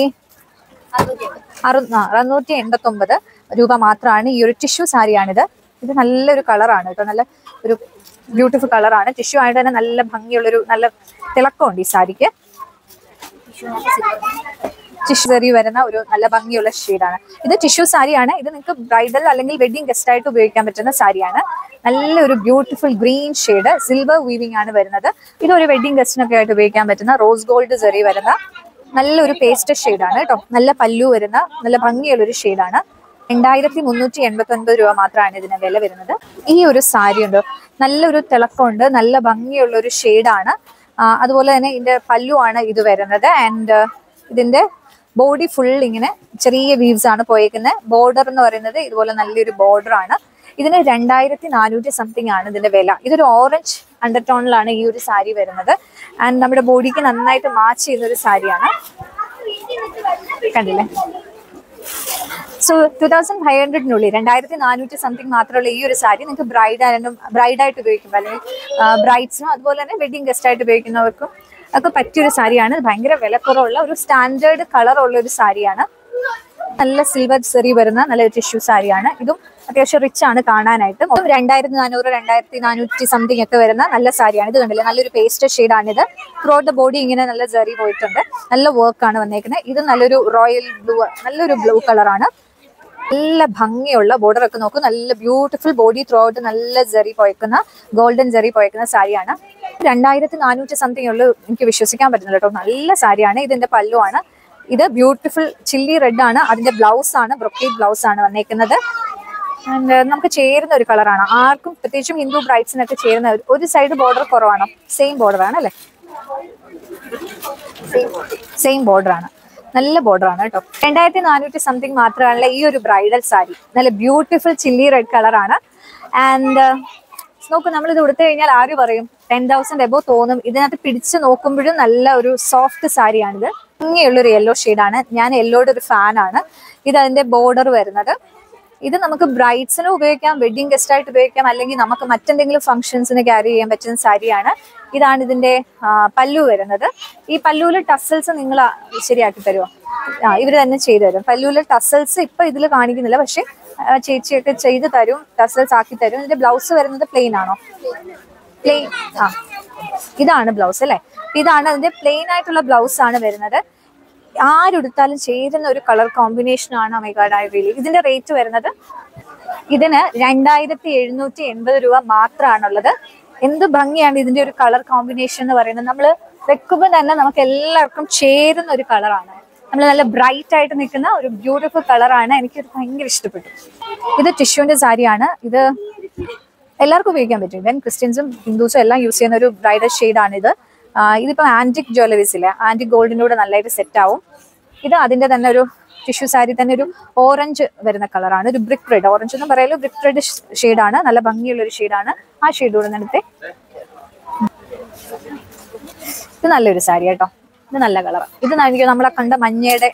A: അറുന്നൂറ്റി എൺപത്തി ഒമ്പത് രൂപ മാത്രമാണ് ഈ ഒരു ടിഷ്യൂ സാരിയാണിത്. ഇത് നല്ലൊരു കളറാണ് കേട്ടോ. നല്ല ഒരു ബ്യൂട്ടിഫുൾ കളറാണ്. ടിഷ്യൂ ആയിട്ട് തന്നെ നല്ല ഭംഗിയുള്ളൊരു നല്ല തിളക്കമുണ്ട് ഈ സാരിക്ക്. ടിഷ്യൂ സാരി വരുന്ന ഒരു നല്ല ഭംഗിയുള്ള ഷെയ്ഡാണ് ഇത് ടിഷ്യൂ സാരിയാണ് ഇത് നിങ്ങൾക്ക് ബ്രൈഡൽ അല്ലെങ്കിൽ വെഡിങ് ഗസ്റ്റ് ആയിട്ട് ഉപയോഗിക്കാൻ പറ്റുന്ന സാരിയാണ് നല്ലൊരു beautiful green shade silver weaving ആണ് വരുന്നത്. ഇത് ഒരു വെഡിങ് ഗസ്റ്റിനൊക്കെ ആയിട്ട് ഉപയോഗിക്കാൻ പറ്റുന്ന റോസ് ഗോൾഡ് സെറി വരുന്ന നല്ലൊരു പേസ്റ്റ് ഷെയ്ഡാണ് കേട്ടോ നല്ല പല്ലു വരുന്ന നല്ല ഭംഗിയുള്ള ഒരു ഷെയ്ഡാണ് രണ്ടായിരത്തി മുന്നൂറ്റി എൺപത്തി ഒൻപത് രൂപ മാത്രമാണ് ഇതിന് വില വരുന്നത്. ഈ ഒരു സാരി ഉണ്ട്. നല്ലൊരു തിളക്കമുണ്ട് നല്ല ഭംഗിയുള്ള ഒരു ഷെയ്ഡാണ് അതുപോലെ തന്നെ ഇതിന്റെ പല്ലു ആണ് ഇത് വരുന്നത്. ആൻഡ് ഇതിന്റെ ബോഡി ഫുൾ ഇങ്ങനെ ചെറിയ വീവ്സ് ആണ് പോയേക്കുന്നത് ബോർഡർ എന്ന് പറയുന്നത് ഇതുപോലെ നല്ലൊരു ബോർഡർ ആണ്. ഇതിന് രണ്ടായിരത്തി നാനൂറ്റി സംതിങ് ആണ് ഇതിന്റെ വില. ഇതൊരു ഓറഞ്ച് അണ്ടർ ടോണിലാണ് ഈ ഒരു സാരി വരുന്നത്. ആൻഡ് നമ്മുടെ ബോഡിക്ക് നന്നായിട്ട് മാച്ച് ചെയ്യുന്ന ഒരു സാരിയാണ്. കണ്ടില്ലേ? സോ ടു തൗസൻഡ് ഫൈവ് ഹൺഡ്രഡിനുള്ളിൽ രണ്ടായിരത്തി നാനൂറ്റി സംതിങ് മാത്രമുള്ള ഈ ഒരു സാരി നിങ്ങൾക്ക് ബ്രൈഡ് ആയാലും ബ്രൈഡായിട്ട് ഉപയോഗിക്കുമ്പോൾ അല്ലെങ്കിൽ ബ്രൈഡ്സിനും അതുപോലെ തന്നെ വെഡിങ് ഗസ്റ്റ് ആയിട്ട് ഉപയോഗിക്കുന്നവർക്കും ഒക്കെ പറ്റിയൊരു സാരിയാണ്. ഭയങ്കര വിലക്കുറവുള്ള ഒരു സ്റ്റാൻഡേർഡ് കളർ ഉള്ള ഒരു സാരിയാണ്. നല്ല സിൽവർ സെറി വരുന്ന നല്ല ടിഷ്യൂ സാരിയാണ്. ഇതും അത്യാവശ്യം റിച്ച് ആണ് കാണാനായിട്ട്. രണ്ടായിരത്തി നാനൂറ് രണ്ടായിരത്തി നാനൂറ്റി സംതിങ് ഒക്കെ വരുന്ന നല്ല സാരിയാണ്. ഇത് കണ്ടില്ലേ? നല്ലൊരു പേസ്റ്റ് ഷെയ്ഡാണിത് ത്രൂ ദ ബോഡി ഇങ്ങനെ നല്ല സെറി പോയിട്ടുണ്ട്. നല്ല വർക്കാണ് വന്നേക്കുന്നത് ഇത് നല്ലൊരു റോയൽ ബ്ലൂ നല്ലൊരു ബ്ലൂ കളറാണ് നല്ല ഭംഗിയുള്ള ബോർഡർ ഒക്കെ നോക്കൂ. നല്ല ബ്യൂട്ടിഫുൾ ബോഡി ത്രൂ ഔട്ട് നല്ല ജെറി പോയക്കുന്ന ഗോൾഡൻ ജെറി പോയക്കുന്ന സാരിയാണ്. രണ്ടായിരത്തി നാനൂറ്റി സംതിങ് ഉള്ളു. എനിക്ക് വിശ്വസിക്കാൻ പറ്റുന്നില്ല കേട്ടോ. നല്ല സാരിയാണ്. ഇതിന്റെ പല്ലുവാണ്. ഇത് ബ്യൂട്ടിഫുൾ ചില്ലി റെഡ് ആണ്. അതിന്റെ ബ്ലൗസ് ആണ്. ബ്രൊക്കേറ്റ് ബ്ലൗസ് ആണ് വന്നേക്കുന്നത്. നമുക്ക് ചേരുന്ന ഒരു കളറാണ് ആർക്കും പ്രത്യേകിച്ചും ഹിന്ദു ബ്രൈഡ്സിനൊക്കെ ചേരുന്ന ഒരു സൈഡ് ബോർഡർ കുറവാണോ. സെയിം ബോർഡർ ആണ് അല്ലേ? സെയിം ബോർഡർ ആണ്. നല്ല ബോർഡർ ആണ് കേട്ടോ. രണ്ടായിരത്തി നാനൂറ്റി സംതിങ് മാത്രമാണല്ലേ ഈ ഒരു ബ്രൈഡൽ സാരി നല്ല ബ്യൂട്ടിഫുൾ ചില്ലി റെഡ് കളറാണ് ആൻഡ് നോക്കൂ നമ്മൾ ഇത് ഉടുത്തു കഴിഞ്ഞാൽ ആര് പറയും? ടെൻ തൗസൻഡ് എബോ തോന്നും. ഇതിനകത്ത് പിടിച്ച് നോക്കുമ്പോഴും നല്ല ഒരു സോഫ്റ്റ് സാരിയാണിത് ഭംഗിയുള്ളൊരു യെല്ലോ ഷെയ്ഡാണ് ഞാൻ യെല്ലോയുടെ ഒരു ഫാനാണ് ഇത് അതിന്റെ ബോർഡർ വരുന്നത്. ഇത് നമുക്ക് ബ്രൈഡ്സിനും ഉപയോഗിക്കാം വെഡിങ് ഗസ്റ്റ് ആയിട്ട് ഉപയോഗിക്കാം അല്ലെങ്കിൽ നമുക്ക് മറ്റെന്തെങ്കിലും ഫംഗ്ഷൻസിന് ക്യാരി ചെയ്യാൻ പറ്റുന്ന സാരിയാണ്. ഇതാണ് ഇതിന്റെ പല്ലു വരുന്നത്. ഈ പല്ലുവിൽ ടസൽസ് നിങ്ങൾ ശരിയാക്കി തരുമോ ആ ഇവർ തന്നെ ചെയ്തു തരും. പല്ലുവിൽ ടസൽസ് ഇപ്പൊ ഇതിൽ കാണിക്കുന്നില്ല പക്ഷെ ചേച്ചിയൊക്കെ ചെയ്ത് തരും ടസൽസ് ആക്കി തരും. ഇതിന്റെ ബ്ലൗസ് വരുന്നത് പ്ലെയിൻ ആണോ? പ്ലെയിൻ ആ. ഇതാണ് ബ്ലൗസ് അല്ലേ? ഇതാണ് അതിന്റെ പ്ലെയിൻ ആയിട്ടുള്ള ബ്ലൗസ് ആണ് വരുന്നത്. ആരുടുത്താലും ചേരുന്ന ഒരു കളർ കോമ്പിനേഷൻ ആണ് ഐ റിയലി ഇതിന്റെ റേറ്റ് വരുന്നത് ഇതിന് രണ്ടായിരത്തി എഴുന്നൂറ്റി എൺപത് രൂപ മാത്രമാണുള്ളത് എന്ത് ഭംഗിയാണ് ഇതിന്റെ ഒരു കളർ കോമ്പിനേഷൻ എന്ന് പറയുന്നത്? നമ്മൾ വെക്കുമ്പോൾ തന്നെ നമുക്ക് എല്ലാവർക്കും ചേരുന്ന ഒരു കളറാണ് നമ്മൾ നല്ല ബ്രൈറ്റ് ആയിട്ട് നിൽക്കുന്ന ഒരു ബ്യൂട്ടിഫുൾ കളറാണ് എനിക്ക് ഭയങ്കര ഇഷ്ടപ്പെട്ടു. ഇത് ടിഷ്യൂന്റെ സാരിയാണ്. ഇത് എല്ലാവർക്കും ഉപയോഗിക്കാൻ പറ്റും. ഇവൻ ക്രിസ്ത്യൻസും ഹിന്ദുസും എല്ലാം യൂസ് ചെയ്യുന്ന ഒരു ബ്രൈഡൽ ഷെയ്ഡാണിത് ഇതിപ്പോ ആന്റിക് ജ്വല്ലറീസ് ആന്റിക് ഗോൾഡിന്റെ കൂടെ നല്ലതായിട്ട് സെറ്റ് ആവും. ഇത് അതിന്റെ തന്നെ ഒരു ടിഷ്യൂ സാരി തന്നെ ഒരു ഓറഞ്ച് വരുന്ന കളറാണ് ഒരു ബ്രിക്ക് റെഡ് ഓറഞ്ച് എന്ന് പറയാലോ ബ്രിക്ക് റെഡ് ഷെയ്ഡാണ് നല്ല ഭംഗിയുള്ള ഒരു ഷെയ്ഡാണ് ആ ഷെയ്ഡ് കൂടെ നടത്തി ഇത് നല്ലൊരു സാരി കേട്ടോ ഇത് നല്ല കളറാണ് ഇത് എനിക്ക് നമ്മളെ കണ്ട മഞ്ഞയുടെ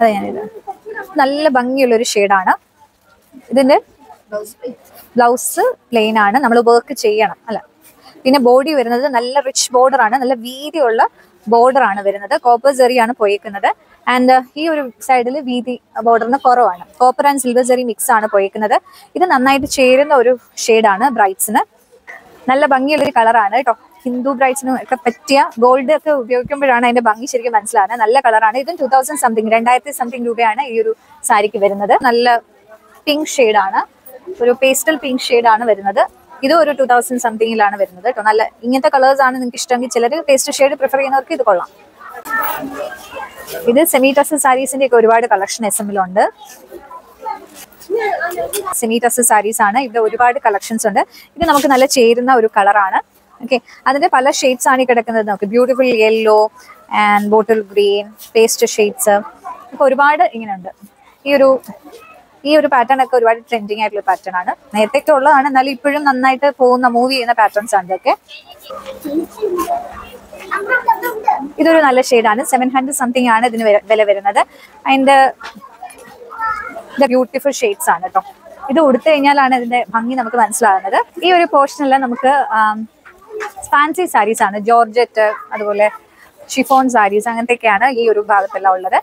A: അതെ ഞാനിത് നല്ല ഭംഗിയുള്ള ഒരു ഷെയ്ഡാണ് ഇതിന്റെ ബ്ലൗസ് പ്ലെയിൻ ആണ്. നമ്മൾ വർക്ക് ചെയ്യണം. അല്ല പിന്നെ ബോഡി വരുന്നത് നല്ല റിച്ച് ബോർഡർ ആണ് നല്ല വീതിയുള്ള ബോർഡർ ആണ് വരുന്നത്. കോപ്പർ ജെറിയാണ് പോയേക്കുന്നത്. ആൻഡ് ഈ ഒരു സൈഡിൽ വീതി ബോർഡറിന് കുറവാണ്. Copper and silver zari mix ആണ് പോയേക്കുന്നത്. ഇത് നന്നായിട്ട് ചേരുന്ന ഒരു ഷെയ്ഡാണ് ബ്രൈറ്റ്സിന് നല്ല ഭംഗിയുള്ള ഒരു കളറാണ് കേട്ടോ ഹിന്ദു ബ്രൈറ്റ്സിനും ഒക്കെ പറ്റിയ ഗോൾഡ് ഒക്കെ ഉപയോഗിക്കുമ്പോഴാണ് അതിന്റെ ഭംഗി ശരിക്കും മനസ്സിലാകുന്നത് നല്ല കളറാണ് ഇതും ടൂ തൗസൻഡ് സംതിങ് രണ്ടായിരത്തി സംതിങ് രൂപയാണ് ഈ ഒരു സാരിക്ക് വരുന്നത്. നല്ല പിങ്ക് ഷെയ്ഡാണ് ഒരു പേസ്റ്റൽ പിങ്ക് ഷെയ്ഡാണ് വരുന്നത്. ഇതും ഒരു ടൂ തൗസൻഡ് സംതിങ്ങിലാണ് വരുന്നത് കേട്ടോ നല്ല ഇങ്ങനത്തെ കളേഴ്സ് ആണ് നിങ്ങൾക്ക് ഇഷ്ടമെങ്കിൽ ചിലർ ടേസ്റ്റ് ഷെയ്ഡ് പ്രിഫർ ചെയ്യുന്നവർക്ക് ഇത് കൊള്ളാം. ഇത് സെമി ടസ് സാരീസിന്റെ ഒക്കെ ഒരുപാട് കളക്ഷൻ എസ് എമ്മിലുണ്ട് സെമി ടസ് സാരീസ് ആണ്. ഇവിടെ ഒരുപാട് കളക്ഷൻസ് ഉണ്ട്. ഇത് നമുക്ക് നല്ല ചേരുന്ന ഒരു കളറാണ് ഓക്കെ അതിന്റെ പല ഷെയ്ഡ്സ് ആണ് ഈ കിടക്കുന്നത്. നമുക്ക് beautiful yellow and bottle green pastel shades ഒക്കെ ഒരുപാട് ഇങ്ങനെയുണ്ട് ഈ ഒരു ഈ ഒരു പാറ്റേൺ ഒക്കെ ഒരുപാട് ട്രെൻഡിങ് ആയിട്ടുള്ള പാറ്റേൺ ആണ്. നേരത്തെ ഉള്ളതാണ്. എന്നാലും ഇപ്പോഴും നന്നായിട്ട് പോകുന്ന മൂവ് ചെയ്യുന്ന പാറ്റേൺസ് ആണ് ഇതൊക്കെ. ഇതൊരു നല്ല ഷെയ്ഡാണ് സെവൻ ഹൺഡ്രഡ് സംതിങ് ആണ് ഇതിന് വില- വരുന്നത്. അതിന്റെ ബ്യൂട്ടിഫുൾ ഷെയ്ഡ്സ് ആണ് കേട്ടോ ഇത് ഉടുത്തു കഴിഞ്ഞാലാണ് ഇതിന്റെ ഭംഗി നമുക്ക് മനസ്സിലാകുന്നത്. ഈ ഒരു പോർഷനിൽ നമുക്ക് ഫാൻസി സാരീസ് ആണ്. ജോർജറ്റ് അതുപോലെ ഷിഫോൺ സാരീസ് അങ്ങനത്തെയൊക്കെയാണ് ഈ ഒരു ഭാഗത്തെല്ലാം ഉള്ളത്.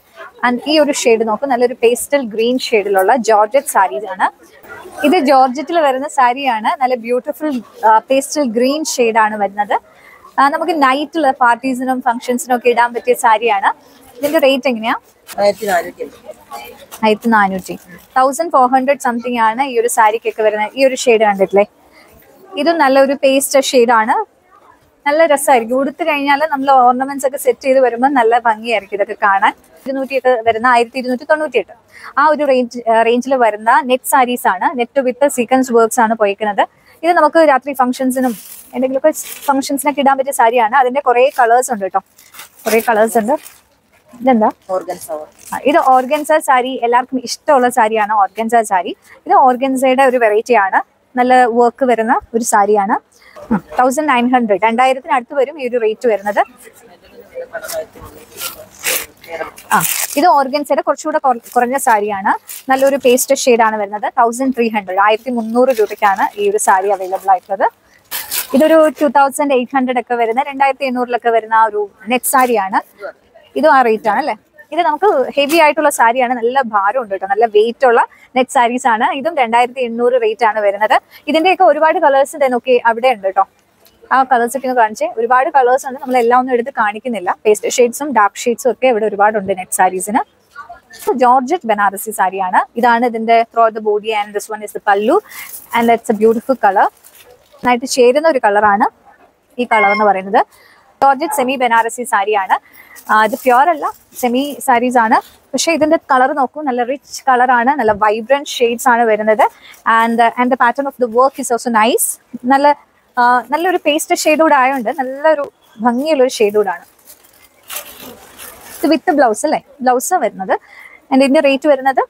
A: ആൻഡ് ഈ ഒരു ഷെയ്ഡ് നോക്കും നല്ലൊരു പേസ്റ്റൽ ഗ്രീൻ ഷെയ്ഡിലുള്ള ജോർജറ്റ് സാരീസ് ആണ്. ഇത് ജോർജറ്റിൽ വരുന്ന സാരിയാണ് നല്ല ബ്യൂട്ടിഫുൾ പേസ്റ്റൽ ഗ്രീൻ ഷെയ്ഡാണ് വരുന്നത്. നമുക്ക് നൈറ്റിൽ പാർട്ടീസിനും ഫംഗ്ഷൻസിനും ഒക്കെ ഇടാൻ പറ്റിയ സാരിയാണ് ഇതിന്റെ റേറ്റ് എങ്ങനെയാ? ആയിരത്തി നാനൂറ്റി തൗസൻഡ് ഫോർ ഹൺഡ്രഡ് സംതിങ് ആണ് ഈ ഒരു സാരിക്കൊക്കെ വരുന്നത് ഈ ഒരു ഷെയ്ഡ് കണ്ടിട്ടില്ലേ? ഇതും നല്ലൊരു പേസ്റ്റ് ഷെയ്ഡാണ് നല്ല രസമായിരിക്കും. ഉടുത്തു കഴിഞ്ഞാൽ നമ്മൾ ഓർണമെന്റ്സ് ഒക്കെ സെറ്റ് ചെയ്ത് വരുമ്പോൾ നല്ല ഭംഗിയായിരിക്കും ഇതൊക്കെ കാണാൻ. ഇരുന്നൂറ്റിയൊക്കെ വരുന്ന ആയിരത്തി ഇരുന്നൂറ്റി തൊണ്ണൂറ്റി എട്ട് ആ ഒരു റേഞ്ച് റേഞ്ചിൽ വരുന്ന നെറ്റ് സാരീസ് ആണ്. നെറ്റ് വിത്ത് സീക്വൻസ് വർക്ക്സ് ആണ് പോയിക്കുന്നത്. ഇത് നമുക്ക് രാത്രി ഫംഗ്ഷൻസിനും എന്തെങ്കിലുമൊക്കെ ഫംഗ്ഷൻസിനൊക്കെ ഇടാൻ പറ്റിയ സാരിയാണ് അതിന്റെ കുറേ കളേഴ്സ് ഉണ്ട് കേട്ടോ. കുറേ കളേഴ്സ് ഉണ്ട്. ഇതെന്താ? ഓർഗൻസ ഇത് ഓർഗൻസ സാരി എല്ലാവർക്കും ഇഷ്ടമുള്ള സാരിയാണ്. ഓർഗൻസ സാരി. ഇത് ഓർഗൻസയുടെ ഒരു വെറൈറ്റി ആണ്. നല്ല വർക്ക് വരുന്ന ഒരു സാരിയാണ്. തൗസൻഡ് നയൻ ഹൺഡ്രഡ് വരും ഈ ഒരു റേറ്റ് വരുന്നത്. ആ ഇത് ഓർഗൻസയുടെ കുറച്ചുകൂടെ കുറ- കുറഞ്ഞ സാരിയാണ്. നല്ലൊരു പേസ്റ്റ് ആണ് വരുന്നത്. തൗസൻഡ് ത്രീ ഹൺഡ്രഡ് ആയിരത്തി മുന്നൂറ് രൂപയ്ക്കാണ് ഈ ഒരു സാരി അവൈലബിൾ ആയിട്ടുള്ളത്. ഇതൊരു ടു തൗസൻഡ് എയ്റ്റ് ഹൺഡ്രഡ് ഒക്കെ വരുന്ന രണ്ടായിരത്തി എണ്ണൂറിലൊക്കെ വരുന്ന ഒരു നെറ്റ് സാരിയാണ്. ഇതും ആ റേറ്റ് ആണ് അല്ലേ? ഇത് നമുക്ക് ഹെവി ആയിട്ടുള്ള സാരിയാണ്. നല്ല ഭാരം ഉണ്ട് കേട്ടോ. നല്ല വെയിറ്റ് ഉള്ള നെറ്റ് സാരീസ് ആണ്. ഇതും രണ്ടായിരത്തി എണ്ണൂറ് റേറ്റ് ആണ് വരുന്നത്. ഇതിന്റെയൊക്കെ ഒരുപാട് കളേഴ്സ് ഉണ്ട് നോക്കി അവിടെ ഉണ്ട് കേട്ടോ. ആ കളേഴ്സ് ഒക്കെ ഒന്ന് കാണിച്ചേ. ഒരുപാട് കളേഴ്സ് ഉണ്ട്. നമ്മൾ എല്ലാം ഒന്നും എടുത്ത് കാണിക്കുന്നില്ല. പേസ്റ്റ് ഷെയ്ഡ്സും ഡാർക്ക് ഷെയ്ഡ്സും ഒക്കെ ഇവിടെ ഒരുപാടുണ്ട് നെറ്റ് സാരീസിന് ജോർജറ്റ് ബനാറസി സാരിയാണ്. ഇതാണ് ഇതിന്റെ through the body and this one is the pallu and it's a beautiful colour നന്നായിട്ട് ചേരുന്ന ഒരു കളറാണ് ഈ കളർ എന്ന് പറയുന്നത്. ജോർജറ്റ് സെമി ബനാറസി സാരിയാണ് ഇത് പ്യുവർ അല്ല സെമി സാരീസ് ആണ്. പക്ഷേ ഇതിന്റെ കളർ നോക്കൂ നല്ല റിച്ച് കളറാണ് നല്ല വൈബ്രന്റ് ഷെയ്ഡ്സ് ആണ് വരുന്നത്. And and the pattern of the work is also nice നല്ല നല്ലൊരു പേസ്റ്റ് ഷെയ്ഡ് കൂടെ ആയതുകൊണ്ട് നല്ലൊരു ഭംഗിയുള്ള ഒരു ഷെയ്ഡ് കൂടാണ് ഇത് വിത്ത് ബ്ലൗസ് അല്ലേ? ബ്ലൗസ് വരുന്നത്. ആൻഡ് ഇതിന്റെ റേറ്റ് വരുന്നത്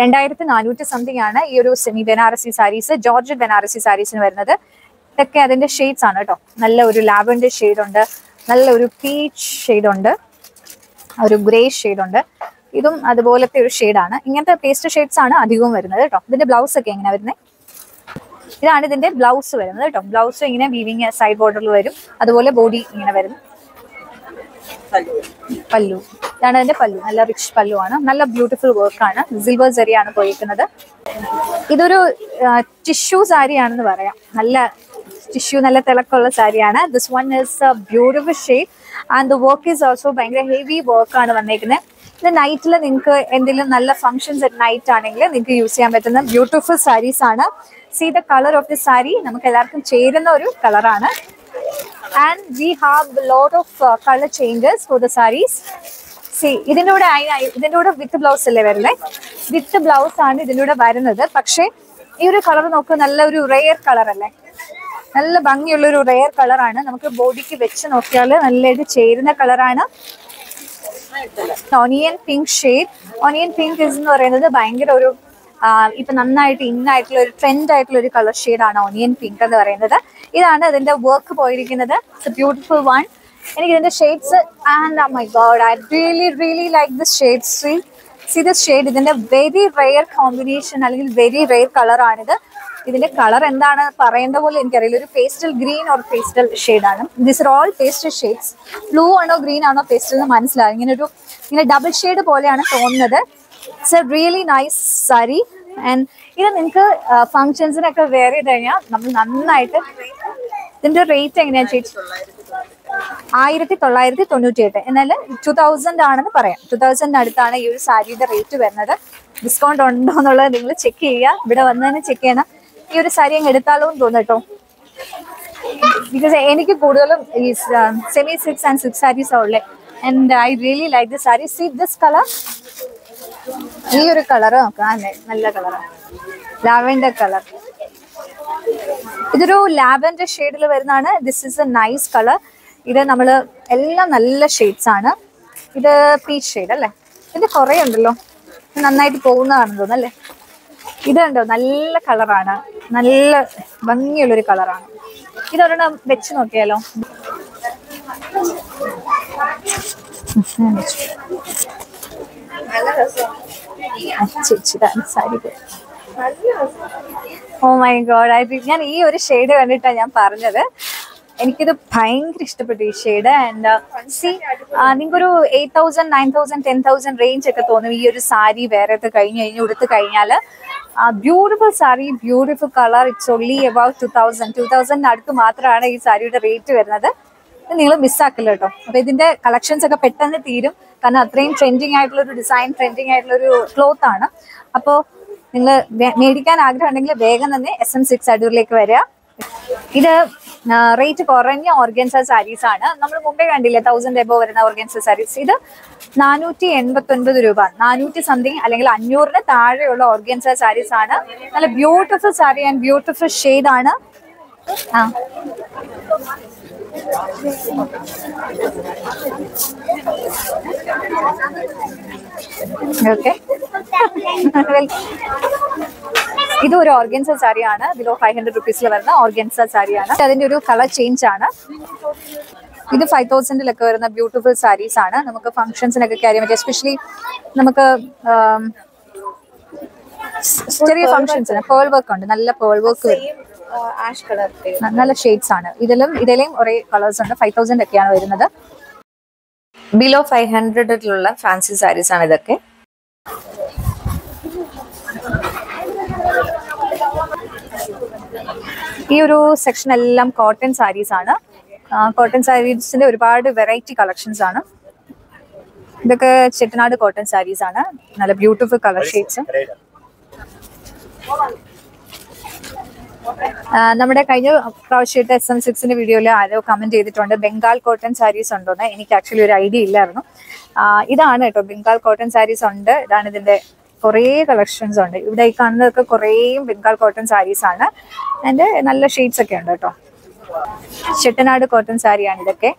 A: രണ്ടായിരത്തി നാനൂറ്റി സംതിങ് ആണ് ഈ ഒരു സെമി ബനാറസി സാരീസ് ജോർജ് ബനാറസി സാരീസിന് വരുന്നത്. ഇതൊക്കെ അതിന്റെ ഷെയ്ഡ്സ് ആണ് കേട്ടോ. നല്ല ഒരു ലാവൻഡർ ഷെയ്ഡ് ഉണ്ട്. നല്ല ഒരു പീച്ച് ഷെയ്ഡ് ഉണ്ട്. ഒരു ഗ്രേ ഷെയ്ഡ് ഉണ്ട്. ഇതും അതുപോലത്തെ ഒരു ഷെയ്ഡാണ് ഇങ്ങനത്തെ പേസ്റ്റ് ഷെയ്ഡ്സ് ആണ് അധികവും വരുന്നത് കേട്ടോ. ഇതിന്റെ ബ്ലൗസ് ഒക്കെ എങ്ങനെ വരുന്നത് ഇതാണ് ഇതിന്റെ ബ്ലൗസ് വരുന്നത് കേട്ടോ. ബ്ലൗസ് ഇങ്ങനെ വീവിങ് സൈഡ് ബോർഡറിൽ വരും. അതുപോലെ ബോഡി ഇങ്ങനെ വരും. പല്ലു. ഇതാണ് അതിന്റെ പല്ലു. നല്ല റിച്ച് പല്ലു ആണ്. നല്ല ബ്യൂട്ടിഫുൾ വർക്ക് ആണ്. സിൽവർ ജെറിയാണ് പോയിരിക്കുന്നത്. ഇതൊരു ടിഷ്യൂ സാരിയാണെന്ന് പറയാം. നല്ല ടിഷ്യൂ നല്ല തിളക്കമുള്ള സാരിയാണ്. This one is a beautiful shape and the work is also ഭയങ്കര ഹെവി വർക്ക് ആണ് വന്നേക്കുന്നത് ഇത് നൈറ്റിൽ നിങ്ങൾക്ക് എന്തെങ്കിലും നല്ല ഫംഗ്ഷൻസ് അറ്റ് നൈറ്റ് ആണെങ്കിൽ നിങ്ങൾക്ക് യൂസ് ചെയ്യാൻ പറ്റുന്ന ബ്യൂട്ടിഫുൾ സാരീസ് ആണ്. See the colour of the sari നമുക്ക് എല്ലാവർക്കും ചേരുന്ന ഒരു കളറാണ് and we have lot of colour changes for the saris see ഇതിന്റെ കൂടെ ഇതിന്റെ കൂടെ വിത്ത് ബ്ലൗസ് അല്ലേ വരുന്നത് വിത്ത് ബ്ലൗസ് ആണ് ഇതിന്റെ കൂടെ വരുന്നത്. പക്ഷേ ഈ ഒരു കളർ നോക്കുക നല്ല ഒരു റെയർ കളർ അല്ലേ? നല്ല ഭംഗിയുള്ള ഒരു റെയർ കളറാണ് നമുക്ക് ബോഡിക്ക് വെച്ച് നോക്കിയാൽ നല്ലൊരു ചേരുന്ന കളറാണ് onion pink shade onion pink എന്ന് പറയുന്നത് ഭയങ്കര ഒരു ഇപ്പൊ നന്നായിട്ട് ഇന്നായിട്ടുള്ള ഒരു ട്രെൻഡ് ആയിട്ടുള്ള ഒരു കളർ ആണ് ഓണിയൻ പിങ്ക് എന്ന് പറയുന്നത്. ഇതാണ് അതിന്റെ വർക്ക് പോയിരിക്കുന്നത്. ഇറ്റ്സ് ബ്യൂട്ടിഫുൾ വൺ എനിക്ക് ഇതിന്റെ shades and my God I really really like this shades see this shade ഇതിന്റെ വെരി റെയർ കോമ്പിനേഷൻ അല്ലെങ്കിൽ വെരി റെയർ കളറാണിത് ഇതിന്റെ കളർ എന്താണ് പറയേണ്ട പോലെ എനിക്കറിയില്ല. ഒരു പേസ്റ്റൽ ഗ്രീൻ ഓർ പേസ്റ്റൽ ആണ്. This are all pastel shades blue ആണോ ഗ്രീൻ ആണോ പേസ്റ്റൽ എന്ന് മനസ്സിലായി ഇങ്ങനെ ഒരു ഇങ്ങനെ ഡബിൾ ഷെയ്ഡ് പോലെയാണ് തോന്നുന്നത്. It's a really nice sari and ഇത് നിങ്ങൾക്ക് ഫങ്ഷൻസിനൊക്കെ വെയർ ചെയ്ത് കഴിഞ്ഞാൽ നമ്മൾ നന്നായിട്ട് ഇതിന്റെ റേറ്റ് എങ്ങനെയാ ചേച്ചി? ആയിരത്തി തൊള്ളായിരത്തി തൊണ്ണൂറ്റി എട്ട് എന്നാൽ ടു തൗസൻഡ് ആണെന്ന് പറയാം. ടു തൗസൻഡ് അടുത്താണ് ഈ ഒരു സാരിയുടെ റേറ്റ് വരുന്നത്. ഡിസ്കൗണ്ട് ഉണ്ടോ എന്നുള്ളത് നിങ്ങൾ ചെക്ക് ചെയ്യുക. ഇവിടെ വന്നതിന് ചെക്ക് ചെയ്യണം. ഈ ഒരു സാരി അങ്ങ് എടുത്താലോ എന്ന് തോന്നട്ടോ ബിക്കോസ് എനിക്ക് കൂടുതലും ഈ semi six and six saris ഉള്ളത് and I really like this sari see this colour ഈ ഒരു കളർ നോക്കാം നല്ല കളറാണ് ലാവൻഡർ കളർ ഇതൊരു ലാവൻഡർ ഷെയ്ഡിൽ വരുന്നതാണ്. This is a nice colour ഇത് നമ്മൾ എല്ലാം നല്ല ഷെയ്ഡ്സ് ആണ്. ഇത് പീച്ച് ഷെയ്ഡ് അല്ലേ? ഇത് കുറേ ഉണ്ടല്ലോ. നന്നായിട്ട് പോകുന്നതാണെന്ന് തോന്നുന്നു അല്ലേ? ഇതുണ്ടോ നല്ല കളറാണ് നല്ല ഭംഗിയുള്ളൊരു കളറാണ്. ഇതൊരെണ്ണം വെച്ച് നോക്കിയാലോ? ഓ മൈ ഗോഡ് ഐ ഞാൻ ഈ ഒരു ഷെയ്ഡ് കണ്ടിട്ടാണ് ഞാൻ പറഞ്ഞത്. എനിക്കിത് ഭയങ്കര ഇഷ്ടപ്പെട്ടു ഈ ഷെയ്ഡ് ആൻഡ് സി നിങ്ങൾക്കൊരു eight thousand nine thousand ten thousand range ഒക്കെ തോന്നും. ഈ ഒരു സാരി വേറെ കഴിഞ്ഞ് കഴിഞ്ഞ് ഉടുത്ത് കഴിഞ്ഞാൽ beautiful sari beautiful colour it's only about two thousand two തൗസൻഡിന് അടുത്ത് മാത്രമാണ് ഈ സാരിയുടെ റേറ്റ് വരുന്നത്. നിങ്ങൾ മിസ്സാക്കില്ല കേട്ടോ അപ്പൊ ഇതിന്റെ കളക്ഷൻസ് ഒക്കെ പെട്ടെന്ന് തീരും. കാരണം അത്രയും ട്രെൻഡിങ് ആയിട്ടുള്ള ഒരു ഡിസൈൻ ട്രെൻഡിങ് ആയിട്ടുള്ള ഒരു ക്ലോത്ത് ആണ്. അപ്പോൾ നിങ്ങൾ മേടിക്കാൻ ആഗ്രഹം ഉണ്ടെങ്കിൽ വേഗം തന്നെ എസ് എം സിക്സ് അടൂരിലേക്ക് വരിക. ഇത് റേറ്റ് കുറഞ്ഞ ഓർഗൻസ സാരീസ് ആണ്. നമ്മൾ മുമ്പേ കണ്ടില്ലേ തൗസൻഡ് എബോ വരുന്ന ഓർഗൻസ സാരീസ് ഇത് നാനൂറ്റി എൺപത്തി ഒൻപത് രൂപ നാനൂറ്റി സംതിങ് അല്ലെങ്കിൽ അഞ്ഞൂറിന് താഴെയുള്ള ഓർഗൻസ സാരീസ് ആണ്. നല്ല beautiful sari and beautiful shade ആണ്. ആ. ഇത് ഒരു ഓർഗൻസ സാരിയാണ് ബിലോ ഫൈവ് ഹൺഡ്രഡ് റുപ്പീസിൽ വരുന്ന ഓർഗൻസ സാരിയാണ് അതിന്റെ ഒരു കളർ ചേഞ്ച് ആണ്. ഇത് ഫൈവ് തൗസൻഡിലൊക്കെ വരുന്ന ബ്യൂട്ടിഫുൾ സാരീസ് ആണ്. നമുക്ക് ഫംഗ്ഷൻസിനൊക്കെ ക്യാരി ചെയ്യാൻ പറ്റും എസ്പെഷ്യലി നമുക്ക് ആം, ചെറിയ ഫംഗ്ഷൻസിന് പേൾ വർക്ക് ഉണ്ട്. നല്ല പേൾ വർക്ക് വരും.
D: ആഷ് കളർ
A: നല്ല ഷെയ്ഡ്സ് ആണ്. ഇതിലും ഇതിലെയും ഒരേ കളേഴ്സ് ഉണ്ട്. ഫൈവ് തൗസൻഡ് ഒക്കെയാണ് വരുന്നത്.
E: ബിലോ ഫൈവ് ഹൺഡ്രഡിലുള്ള ഫാൻസി സാരീസ് ആണ് ഇതൊക്കെ.
A: ഈ ഒരു സെക്ഷൻ എല്ലാം കോട്ടൺ സാരീസ് ആണ്. കോട്ടൺ സാരീസിന്റെ ഒരുപാട് വെറൈറ്റി കളക്ഷൻസ് ആണ്. ഇതൊക്കെ ചെട്ടനാട് കോട്ടൺ സാരീസ് ആണ്. നല്ല ബ്യൂട്ടിഫുൾ കളർ ഷെയ്ഡ്സ് നമ്മുടെ കഴിഞ്ഞ പ്രാവശ്യത്തെ എസ് എം സിക്സിന്റെ വീഡിയോയിൽ ആരോ കമന്റ് ചെയ്തിട്ടുണ്ട്. ബംഗാൾ കോട്ടൺ സാരീസ് ഉണ്ടോന്ന്. എനിക്ക് ആക്ച്വലി ഒരു ഐഡിയ ഇല്ലായിരുന്നു. ഇതാണ് കേട്ടോ. ബംഗാൾ കോട്ടൺ സാരീസ് ഉണ്ട്. ഇതാണ് ഇതിന്റെ കുറേ കളക്ഷൻസ് ഉണ്ട്. ഇവിടെ ഈ കാണുന്നതൊക്കെ കുറേയും ബംഗാൾ കോട്ടൺ സാരീസ് ആണ്. അതിന്റെ നല്ല ഷെയ്ഡ്സ് ഒക്കെ ഉണ്ട് കേട്ടോ. ചെട്ടനാട് കോട്ടൺ സാരിയാണ് ഇതൊക്കെ.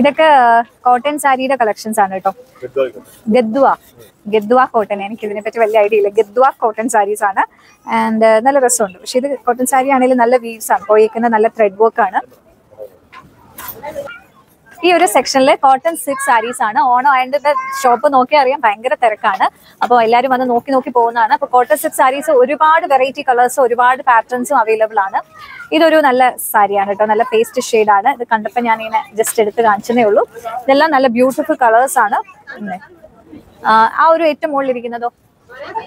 A: ഇതൊക്കെ കോട്ടൺ സാരിയുടെ കളക്ഷൻസ് ആണ് കേട്ടോ. ഗദ്വ. ഗദ്വ കോട്ടൺ എനിക്ക് ഇതിനെ പറ്റി വലിയ ഐഡിയ ഇല്ല. ഗദ്വ കോട്ടൺ സാരീസ് ആണ്. ആൻഡ് നല്ല രസമുണ്ട്. പക്ഷെ ഇത് കോട്ടൺ സാരി ആണെങ്കിലും നല്ല വീവ്സ് ആണ്. പോയേക്കുന്ന നല്ല ത്രെഡ് വർക്ക് ആണ്. ഈ ഒരു സെക്ഷനിൽ കോട്ടൺ സിൽക്ക് സാരീസ് ആണ്. ഓണം ആയതിന്റെ ഷോപ്പ് നോക്കി അറിയാം. ഭയങ്കര തിരക്കാണ്. അപ്പോൾ എല്ലാവരും വന്ന് നോക്കി നോക്കി പോകുന്നതാണ്. അപ്പോൾ കോട്ടൺ സിൽക്ക് സാരീസ് ഒരുപാട് വെറൈറ്റി കളേഴ്സും ഒരുപാട് പാറ്റേൺസും അവൈലബിൾ ആണ്. ഇതൊരു നല്ല സാരിയാണ് കേട്ടോ. നല്ല പേസ്റ്റ് ഷെയ്ഡാണ് ഇത് കണ്ടപ്പോൾ ഞാൻ ഇങ്ങനെ ജസ്റ്റ് എടുത്ത് കാണിച്ചതേ ഉള്ളൂ. ഇതെല്ലാം നല്ല ബ്യൂട്ടിഫുൾ കളേഴ്സാണ് പിന്നെ, ആ, ഒരു ഏറ്റവും മുകളിൽ ഇരിക്കുന്നതോ?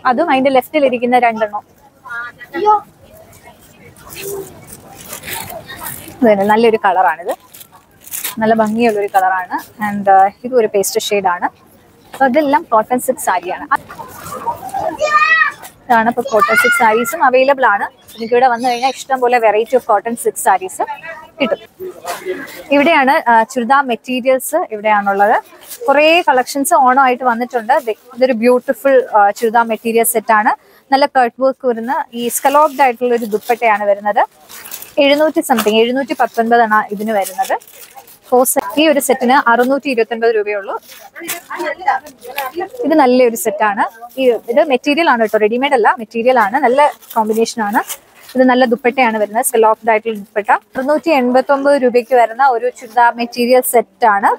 A: അതും അതിന്റെ ലെഫ്റ്റിൽ ഇരിക്കുന്ന രണ്ടെണ്ണം. നല്ലൊരു കളറാണിത് നല്ല ഭംഗിയുള്ള ഒരു കളറാണ് ആൻഡ് ഇതും ഒരു പേസ്റ്റ് ഷെയ്ഡാണ് അപ്പൊ ഇതെല്ലാം കോട്ടൺ സിൽക്ക് സാരിയാണ് ഇതാണ് ഇപ്പോൾ കോട്ടൺ സിൽക്ക് സാരീസും അവൈലബിൾ ആണ്. എനിക്ക് ഇവിടെ വന്നു കഴിഞ്ഞാൽ ഇഷ്ടം പോലെ variety of cotton silk saris കിട്ടും. ഇവിടെയാണ് ചുരിദാർ മെറ്റീരിയൽസ് ഇവിടെയാണുള്ളത്. കുറേ കളക്ഷൻസ് ഓണമായിട്ട് വന്നിട്ടുണ്ട്. ഇതൊരു ബ്യൂട്ടിഫുൾ ചുരിദാർ മെറ്റീരിയൽ സെറ്റ് ആണ് നല്ല കട്ട് വർക്ക് വരുന്ന ഈ സ്കലോബ്ഡ് ആയിട്ടുള്ള ഒരു ദുപ്പട്ടയാണ് വരുന്നത്. എഴുന്നൂറ്റി സംതിങ് എഴുന്നൂറ്റി പത്തൊൻപതാണ് ഇതിന് വരുന്നത്. ഈ ഒരു സെറ്റിന് അറുന്നൂറ്റി ഇരുപത്തി രൂപയുള്ളൂ. ഇത് നല്ലൊരു സെറ്റാണ്. ഈ ഇത് മെറ്റീരിയൽ ആണ് കേട്ടോ. റെഡിമെയ്ഡ് അല്ല മെറ്റീരിയൽ ആണ്. നല്ല കോമ്പിനേഷൻ ആണ്. ഇത് നല്ല ദുപ്പട്ടയാണ് വരുന്നത്. സ്കലോപ്ഡ് ആയിട്ടുള്ള ദുപ്പട്ട. അറുന്നൂറ്റി എൺപത്തി ഒമ്പത് രൂപയ്ക്ക് വരുന്ന ഒരു ചുരിദാർ മെറ്റീരിയൽ സെറ്റ് ആണ്.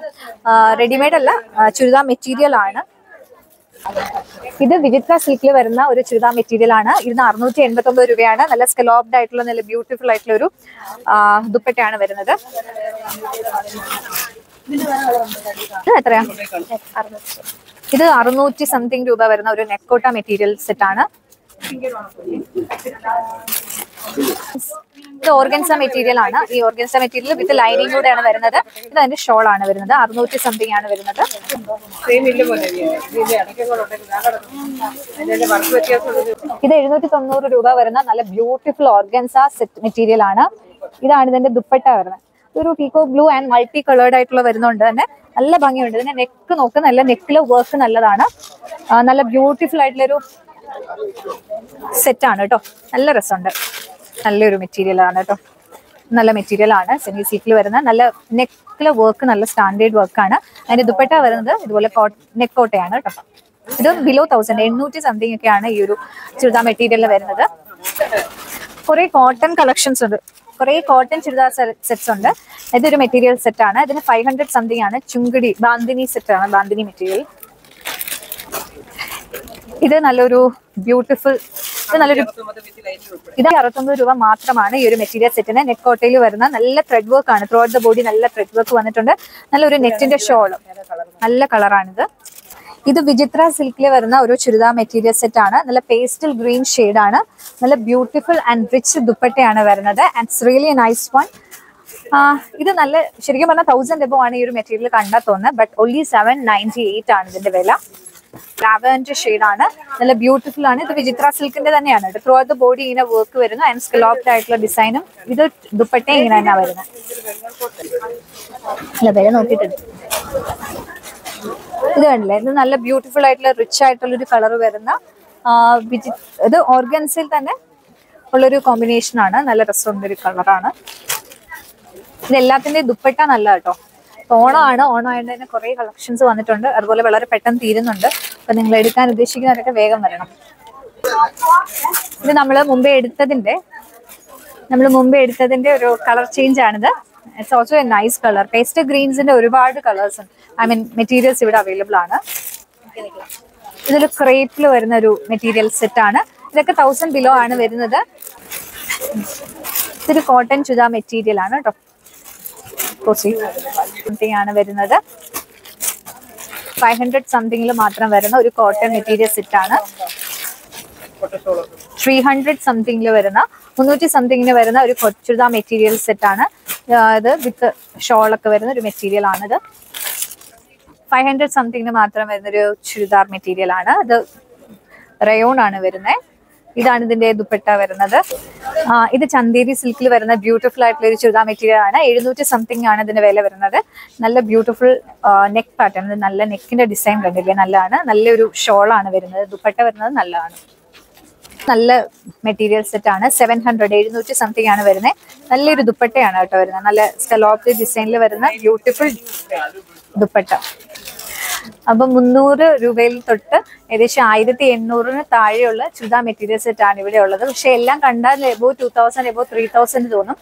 A: റെഡിമെയ്ഡ് അല്ല ചുരിദാർ മെറ്റീരിയൽ ആണ്. ഇത് വിചിത്ര സിൽക്കിൽ വരുന്ന ഒരു ചുരിദാർ മെറ്റീരിയൽ ആണ്. ഇതിന് അറുന്നൂറ്റി എൺപത്തി ഒമ്പത് രൂപയാണ്. നല്ല സ്കലോപ്ഡ് ആയിട്ടുള്ള നല്ല ബ്യൂട്ടിഫുൾ ആയിട്ടുള്ള ഒരു ദുപ്പട്ടയാണ് വരുന്നത്. എത്രയാ? ഇത് അറുന്നൂറ്റി സംതിങ് രൂപ വരുന്ന ഒരു നെക്കോട്ട മെറ്റീരിയൽ സെറ്റ് ആണ്. ഇത് ഓർഗൻസ മെറ്റീരിയൽ ആണ്. ഈ ഓർഗൻസ മെറ്റീരിയൽ വിത്ത് ലൈനിങ് കൂടെയാണ് വരുന്നത്. ഇത് അതിന്റെ ഷോൾ ആണ് വരുന്നത്. അറുന്നൂറ്റി സംതിങ് ആണ് വരുന്നത്. ഇത് എഴുന്നൂറ്റി തൊണ്ണൂറ് രൂപ വരുന്ന നല്ല ബ്യൂട്ടിഫുൾ ഓർഗൻസ സെറ്റ് മെറ്റീരിയൽ ആണ്. ഇതാണ് ഇതിന്റെ ദുപ്പട്ട വരുന്നത്. ഒരു peacock blue and multi coloured ആയിട്ടുള്ള വരുന്നുണ്ട് തന്നെ നല്ല ഭംഗിയുണ്ട്. ഇതിന്റെ നെക്ക് നോക്ക് നല്ല നെക്കിലെ വർക്ക് നല്ലതാണ്. നല്ല ബ്യൂട്ടിഫുൾ ആയിട്ടുള്ള ഒരു സെറ്റ് ആണ് കേട്ടോ. നല്ല രസമുണ്ട്. നല്ലൊരു മെറ്റീരിയൽ ആണ് കേട്ടോ. നല്ല മെറ്റീരിയൽ ആണ്. സെമി സീറ്റിൽ വരുന്ന നല്ല നെക്കിലെ വർക്ക് നല്ല സ്റ്റാൻഡേർഡ് വർക്കാണ് അതിന്റെ ദുപ്പട്ട വരുന്നത് ഇതുപോലെ നെക്ക് കോട്ടയാണ് കേട്ടോ. ഇത് ബിലോ തൗസൻഡ് എണ്ണൂറ്റി സംതിങ് ഒക്കെയാണ് ഈ ഒരു ചുരിദാർ മെറ്റീരിയൽ വരുന്നത്. കുറെ കോട്ടൺ കളക്ഷൻസ് ഉണ്ട്. കുറെ കോട്ടൺ ചുരിദാർ സെറ്റ്സ് ഉണ്ട്. ഇതൊരു മെറ്റീരിയൽ സെറ്റ് ആണ്. ഇതിന് ഫൈവ് ഹൺഡ്രഡ് സംതിങ് ആണ്. ചുങ്കിടി ബാന്തിനി സെറ്റ് ആണ്. ബാന്തിനി മെറ്റീരിയൽ ഇത് നല്ലൊരു ബ്യൂട്ടിഫുൾ ഇത് നല്ലൊരു ഇത് അറുപത്തൊമ്പത് രൂപ മാത്രമാണ് ഈ ഒരു മെറ്റീരിയൽ സെറ്റിന് നെറ്റ് കോട്ടയിൽ വരുന്ന നല്ല ത്രെഡ് വർക്ക് ആണ്. ത്രൂ ഔട്ട് ദ ബോഡി നല്ല ത്രെഡ് വർക്ക് വന്നിട്ടുണ്ട്. നല്ലൊരു നെറ്റിന്റെ ഷോളും നല്ല കളറാണിത് ഇത് വിചിത്ര സിൽക്കിൽ വരുന്ന ഒരു ചുരിദാർ മെറ്റീരിയൽ സെറ്റ് ആണ്. നല്ല പേസ്റ്റൽ ഗ്രീൻ ആണ്. നല്ല ബ്യൂട്ടിഫുൾ ആൻഡ് റിച്ച് ദുപ്പട്ടയാണ് വരുന്നത്. ആൻഡ് റിയലി നൈസ് വൺ ഇത് നല്ല ശരിക്കും പറഞ്ഞാൽ തൗസൻഡ് എബോ ആണ് ഈ ഒരു മെറ്റീരിയൽ കണ്ടാൽ തോന്നുന്നത് but only seven ninety eight ആണ് ഇതിന്റെ വില. ലാവൻഡർ ആണ് നല്ല ബ്യൂട്ടിഫുൾ ആണ്. ഇത് വിചിത്ര സിൽക്കിന്റെ തന്നെയാണ്. ത്രൂ ഔട്ട് ബോഡി ഇങ്ങനെ വർക്ക് വരുന്നു. ആൻഡ് സ്കലോപ്ഡ് ആയിട്ടുള്ള ഡിസൈനും ഇത് ദുപ്പട്ടയും ഇങ്ങനെ തന്നെ വരുന്നത്. അല്ല വില നോക്കിയിട്ടുണ്ട്. ഇത് കണ്ടില്ലേ? ഇത് നല്ല ബ്യൂട്ടിഫുൾ ആയിട്ടുള്ള റിച്ച് ആയിട്ടുള്ള ഒരു കളർ വരുന്ന ഇത് ഓർഗൻസിൽ തന്നെ ഉള്ളൊരു കോമ്പിനേഷൻ ആണ്. നല്ല രസമുള്ള ഒരു കളറാണ് ഇത് എല്ലാത്തിന്റെയും ദുപ്പട്ട നല്ല കേട്ടോ. ഓണമാണ്. ഓണം ആയതുകൊണ്ട് തന്നെ കുറെ കളക്ഷൻസ് വന്നിട്ടുണ്ട്. അതുപോലെ വളരെ പെട്ടെന്ന് തീരുന്നുണ്ട്. അപ്പൊ നിങ്ങൾ എടുക്കാൻ ഉദ്ദേശിക്കുന്നവരൊക്കെ വേഗം വരണം. ഇത് നമ്മൾ മുമ്പേ എടുത്തതിന്റെ നമ്മൾ മുമ്പേ എടുത്തതിന്റെ ഒരു കളർ ചേഞ്ച് ആണിത്. It's also a nice colour paste ഗ്രീൻസിന്റെ ഒരുപാട് കളേഴ്സ് ഉണ്ട്. ഐ മീൻ മെറ്റീരിയൽസ് ഇവിടെ അവൈലബിൾ ആണ്. ഇതൊരു ക്രേപ്പിൽ വരുന്ന ഒരു മെറ്റീരിയൽ സെറ്റ് ആണ്. ഇതൊക്കെ തൗസൻഡ് ബിലോ ആണ് വരുന്നത്. ഇതൊരു കോട്ടൺ ചുതാ മെറ്റീരിയൽ ആണ് കേട്ടോ ആണ് വരുന്നത്. ഫൈവ് ഹൺഡ്രഡ് സംതിങ്ങിൽ മാത്രം വരുന്ന ഒരു കോട്ടൺ മെറ്റീരിയൽ സെറ്റ് ആണ്. ത്രീ ഹൺഡ്രഡ് സംതിങ്ങിൽ വരുന്ന മുന്നൂറ്റി സംതിങ്ങിന് വരുന്ന ഒരു കൊച്ചുരുതാ മെറ്റീരിയൽ സെറ്റ് ആണ്. ഇത് വിത്ത് ഷോളൊക്കെ വരുന്ന ഒരു മെറ്റീരിയൽ ആണിത് ഫൈവ് ഹൺഡ്രഡ് സംതിങ്ങിന് മാത്രം വരുന്ന ഒരു ചുരിദാർ മെറ്റീരിയൽ ആണ്. അത് റയോൺ ആണ് വരുന്നത് ഇതാണ് ഇതിന്റെ ദുപ്പട്ട വരുന്നത്. ഇത് ചന്തേരി സിൽക്കിൽ വരുന്ന ബ്യൂട്ടിഫുൾ ആയിട്ടുള്ള ഒരു ചുരിദാർ മെറ്റീരിയൽ ആണ്. എഴുന്നൂറ്റി സംതിങ് ആണ് ഇതിന്റെ വില വരുന്നത്. നല്ല ബ്യൂട്ടിഫുൾ നെക്ക് പാറ്റേൺ നല്ല നെക്കിന്റെ ഡിസൈൻ കണ്ടില്ലേ? നല്ലതാണ്. നല്ലൊരു ഷോളാണ് വരുന്നത്. ദുപ്പട്ട വരുന്നത് നല്ലതാണ്. നല്ല മെറ്റീരിയൽ സെറ്റ് ആണ്. സെവൻ ഹൺഡ്രഡ് എഴുന്നൂറ്റി സംതിങ് ആണ് വരുന്നത്. നല്ലൊരു ദുപ്പട്ടയാണ് കേട്ടോ വരുന്നത്. നല്ല സ്കലോപ്പ് ഡിസൈനിൽ വരുന്ന ബ്യൂട്ടിഫുൾ ദുപ്പട്ട. അപ്പൊ മുന്നൂറ് രൂപയിൽ തൊട്ട് ഏകദേശം ആയിരത്തി എണ്ണൂറിന് താഴെയുള്ള ചുരിദാർ മെറ്റീരിയൽ സെറ്റ് ആണ് ഇവിടെ ഉള്ളത്. പക്ഷെ എല്ലാം കണ്ടാൽ above two thousand above three thousand തോന്നും.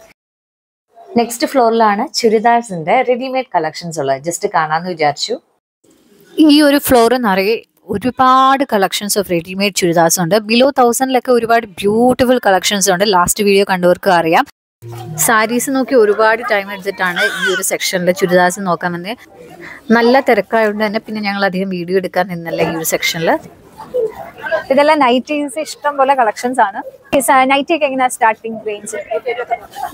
E: നെക്സ്റ്റ് ഫ്ലോറിലാണ് ചുരിദാർസിന്റെ റെഡിമെയ്ഡ് കളക്ഷൻസ് ഉള്ളത്. ജസ്റ്റ് കാണാന്ന് വിചാരിച്ചു.
A: ഈ ഒരു ഫ്ലോർ നിറയെ ഒരുപാട് കളക്ഷൻസ് ഓഫ് റെഡിമെയ്ഡ് ചുരിദാർസ് ഉണ്ട്. ബിലോ തൗസൻഡിലൊക്കെ ഒരുപാട് ബ്യൂട്ടിഫുൾ കളക്ഷൻസ് ഉണ്ട്. ലാസ്റ്റ് വീഡിയോ കണ്ടവർക്ക് അറിയാം. സാരീസ് നോക്കി ഒരുപാട് ടൈം എടുത്തിട്ടാണ് ഈ ഒരു സെക്ഷനിൽ ചുരിദാസ് നോക്കാൻ വന്നത് നല്ല തിരക്കായതുകൊണ്ട് തന്നെ പിന്നെ ഞങ്ങൾ അധികം വീഡിയോ എടുക്കാൻ നിന്നല്ല ഈ ഒരു സെക്ഷനിൽ ഇതെല്ലാം നൈറ്റീസ് ഇഷ്ടം പോലെ കളക്ഷൻസ് ആണ്. നൈറ്റി ഒക്കെ എങ്ങനെയാ സ്റ്റാർട്ടിംഗ് റേഞ്ച്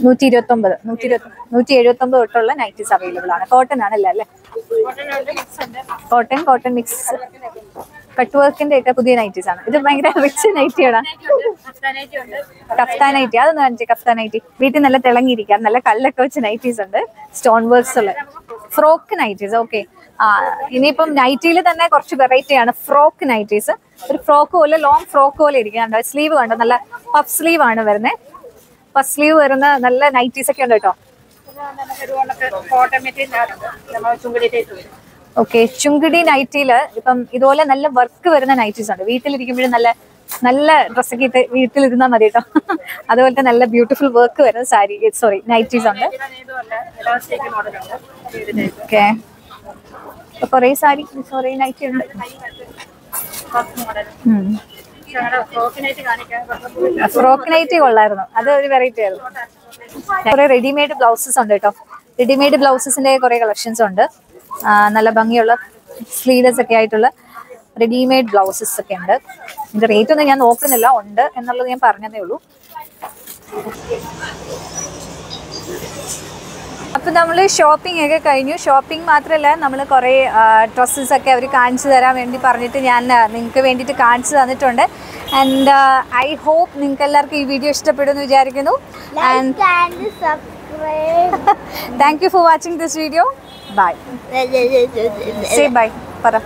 A: നൂറ്റി ഇരുപത്തി ഒമ്പത് നൂറ്റി നൂറ്റി എഴുപത്തി തൊട്ടുള്ള നൈറ്റീസ് അവൈലബിൾ ആണ്. കോട്ടൺ ആണല്ലേ അല്ലേ? കോട്ടൺ കോട്ടൺ മിക്സ് കട്ട് വർക്കിന്റെ ഒക്കെ പുതിയ നൈറ്റീസ് ആണ്. ഇത് ഭയങ്കര റിച്ച് നൈറ്റിയാണ് കഫ്താൻ നൈറ്റി അതൊന്ന് കാണിച്ചു കഫ്താൻ നൈറ്റി വീട്ടിൽ നല്ല തിളങ്ങിയിരിക്കാം നല്ല കല്ലൊക്കെ വെച്ച് നൈറ്റീസ് ഉണ്ട്. സ്റ്റോൺ വർക്ക്സ് ഉള്ള. ഫ്രോക്ക് നൈറ്റീസ് ഓക്കെ ആ ഇനിയിപ്പം നൈറ്റിയിൽ തന്നെ കുറച്ച് വെറൈറ്റി ആണ് ഫ്രോക്ക് നൈറ്റീസ് ഒരു ഫ്രോക്ക് പോലെ ലോങ് ഫ്രോക്ക് പോലെ ഇരിക്കുന്നുണ്ട്. സ്ലീവ് കണ്ടോ? നല്ല പഫ് സ്ലീവ് ആണ് വരുന്നത് പഫ് സ്ലീവ് വരുന്ന നല്ല നൈറ്റീസ് ഒക്കെ ഉണ്ട് കേട്ടോ. ഓക്കെ ചുങ്കിടി നൈറ്റിയിൽ ഇപ്പം ഇതുപോലെ നല്ല വർക്ക് വരുന്ന നൈറ്റീസ് ഉണ്ട്. വീട്ടിലിരിക്കുമ്പോഴും നല്ല നല്ല ഡ്രസ്സൊക്കെ ഇട്ട് വീട്ടിലിരുന്നാൽ മതി കേട്ടോ അതുപോലത്തെ നല്ല ബ്യൂട്ടിഫുൾ വർക്ക് വരുന്ന സാരി സോറി നൈറ്റീസ് ഉണ്ട്. ഓക്കെ കൊറേ സാരി സോറി നൈറ്റി ഉണ്ട്. ഫ്രോക്ക് നൈറ്റി കൊള്ളായിരുന്നു. അത് ഒരു വെറൈറ്റി ആയിരുന്നു. കുറെ റെഡിമെയ്ഡ് ബ്ലൗസസ് ഉണ്ട് കേട്ടോ റെഡിമെയ്ഡ് ബ്ലൗസസിന്റെ കുറെ കളക്ഷൻസ് ഉണ്ട്. നല്ല ഭംഗിയുള്ള സ്ലീവ്ലെസ് ഒക്കെ ആയിട്ടുള്ള റെഡിമെയ്ഡ് ബ്ലൗസസ് ഒക്കെ ഉണ്ട്. ഇതിന്റെ റേറ്റ് ഒന്നും ഞാൻ നോക്കുന്നില്ല. ഉണ്ട് എന്നുള്ളത് ഞാൻ പറഞ്ഞതേ ഉള്ളൂ. അപ്പൊ നമ്മൾ ഷോപ്പിംഗ് ഒക്കെ കഴിഞ്ഞു. ഷോപ്പിംഗ് മാത്രമല്ല നമ്മൾ കുറേ ഡ്രസ്സസ് ഒക്കെ അവർ കാണിച്ചു തരാൻ വേണ്ടി പറഞ്ഞിട്ട് ഞാൻ നിങ്ങൾക്ക് വേണ്ടിയിട്ട് കാണിച്ചു തന്നിട്ടുണ്ട്. ആൻഡ് ഐ ഹോപ്പ് നിങ്ങൾക്ക് എല്ലാവർക്കും ഈ വീഡിയോ ഇഷ്ടപ്പെടുമെന്ന് വിചാരിക്കുന്നു. And Thank you for watching this video. Bye. Say
F: bye. Para.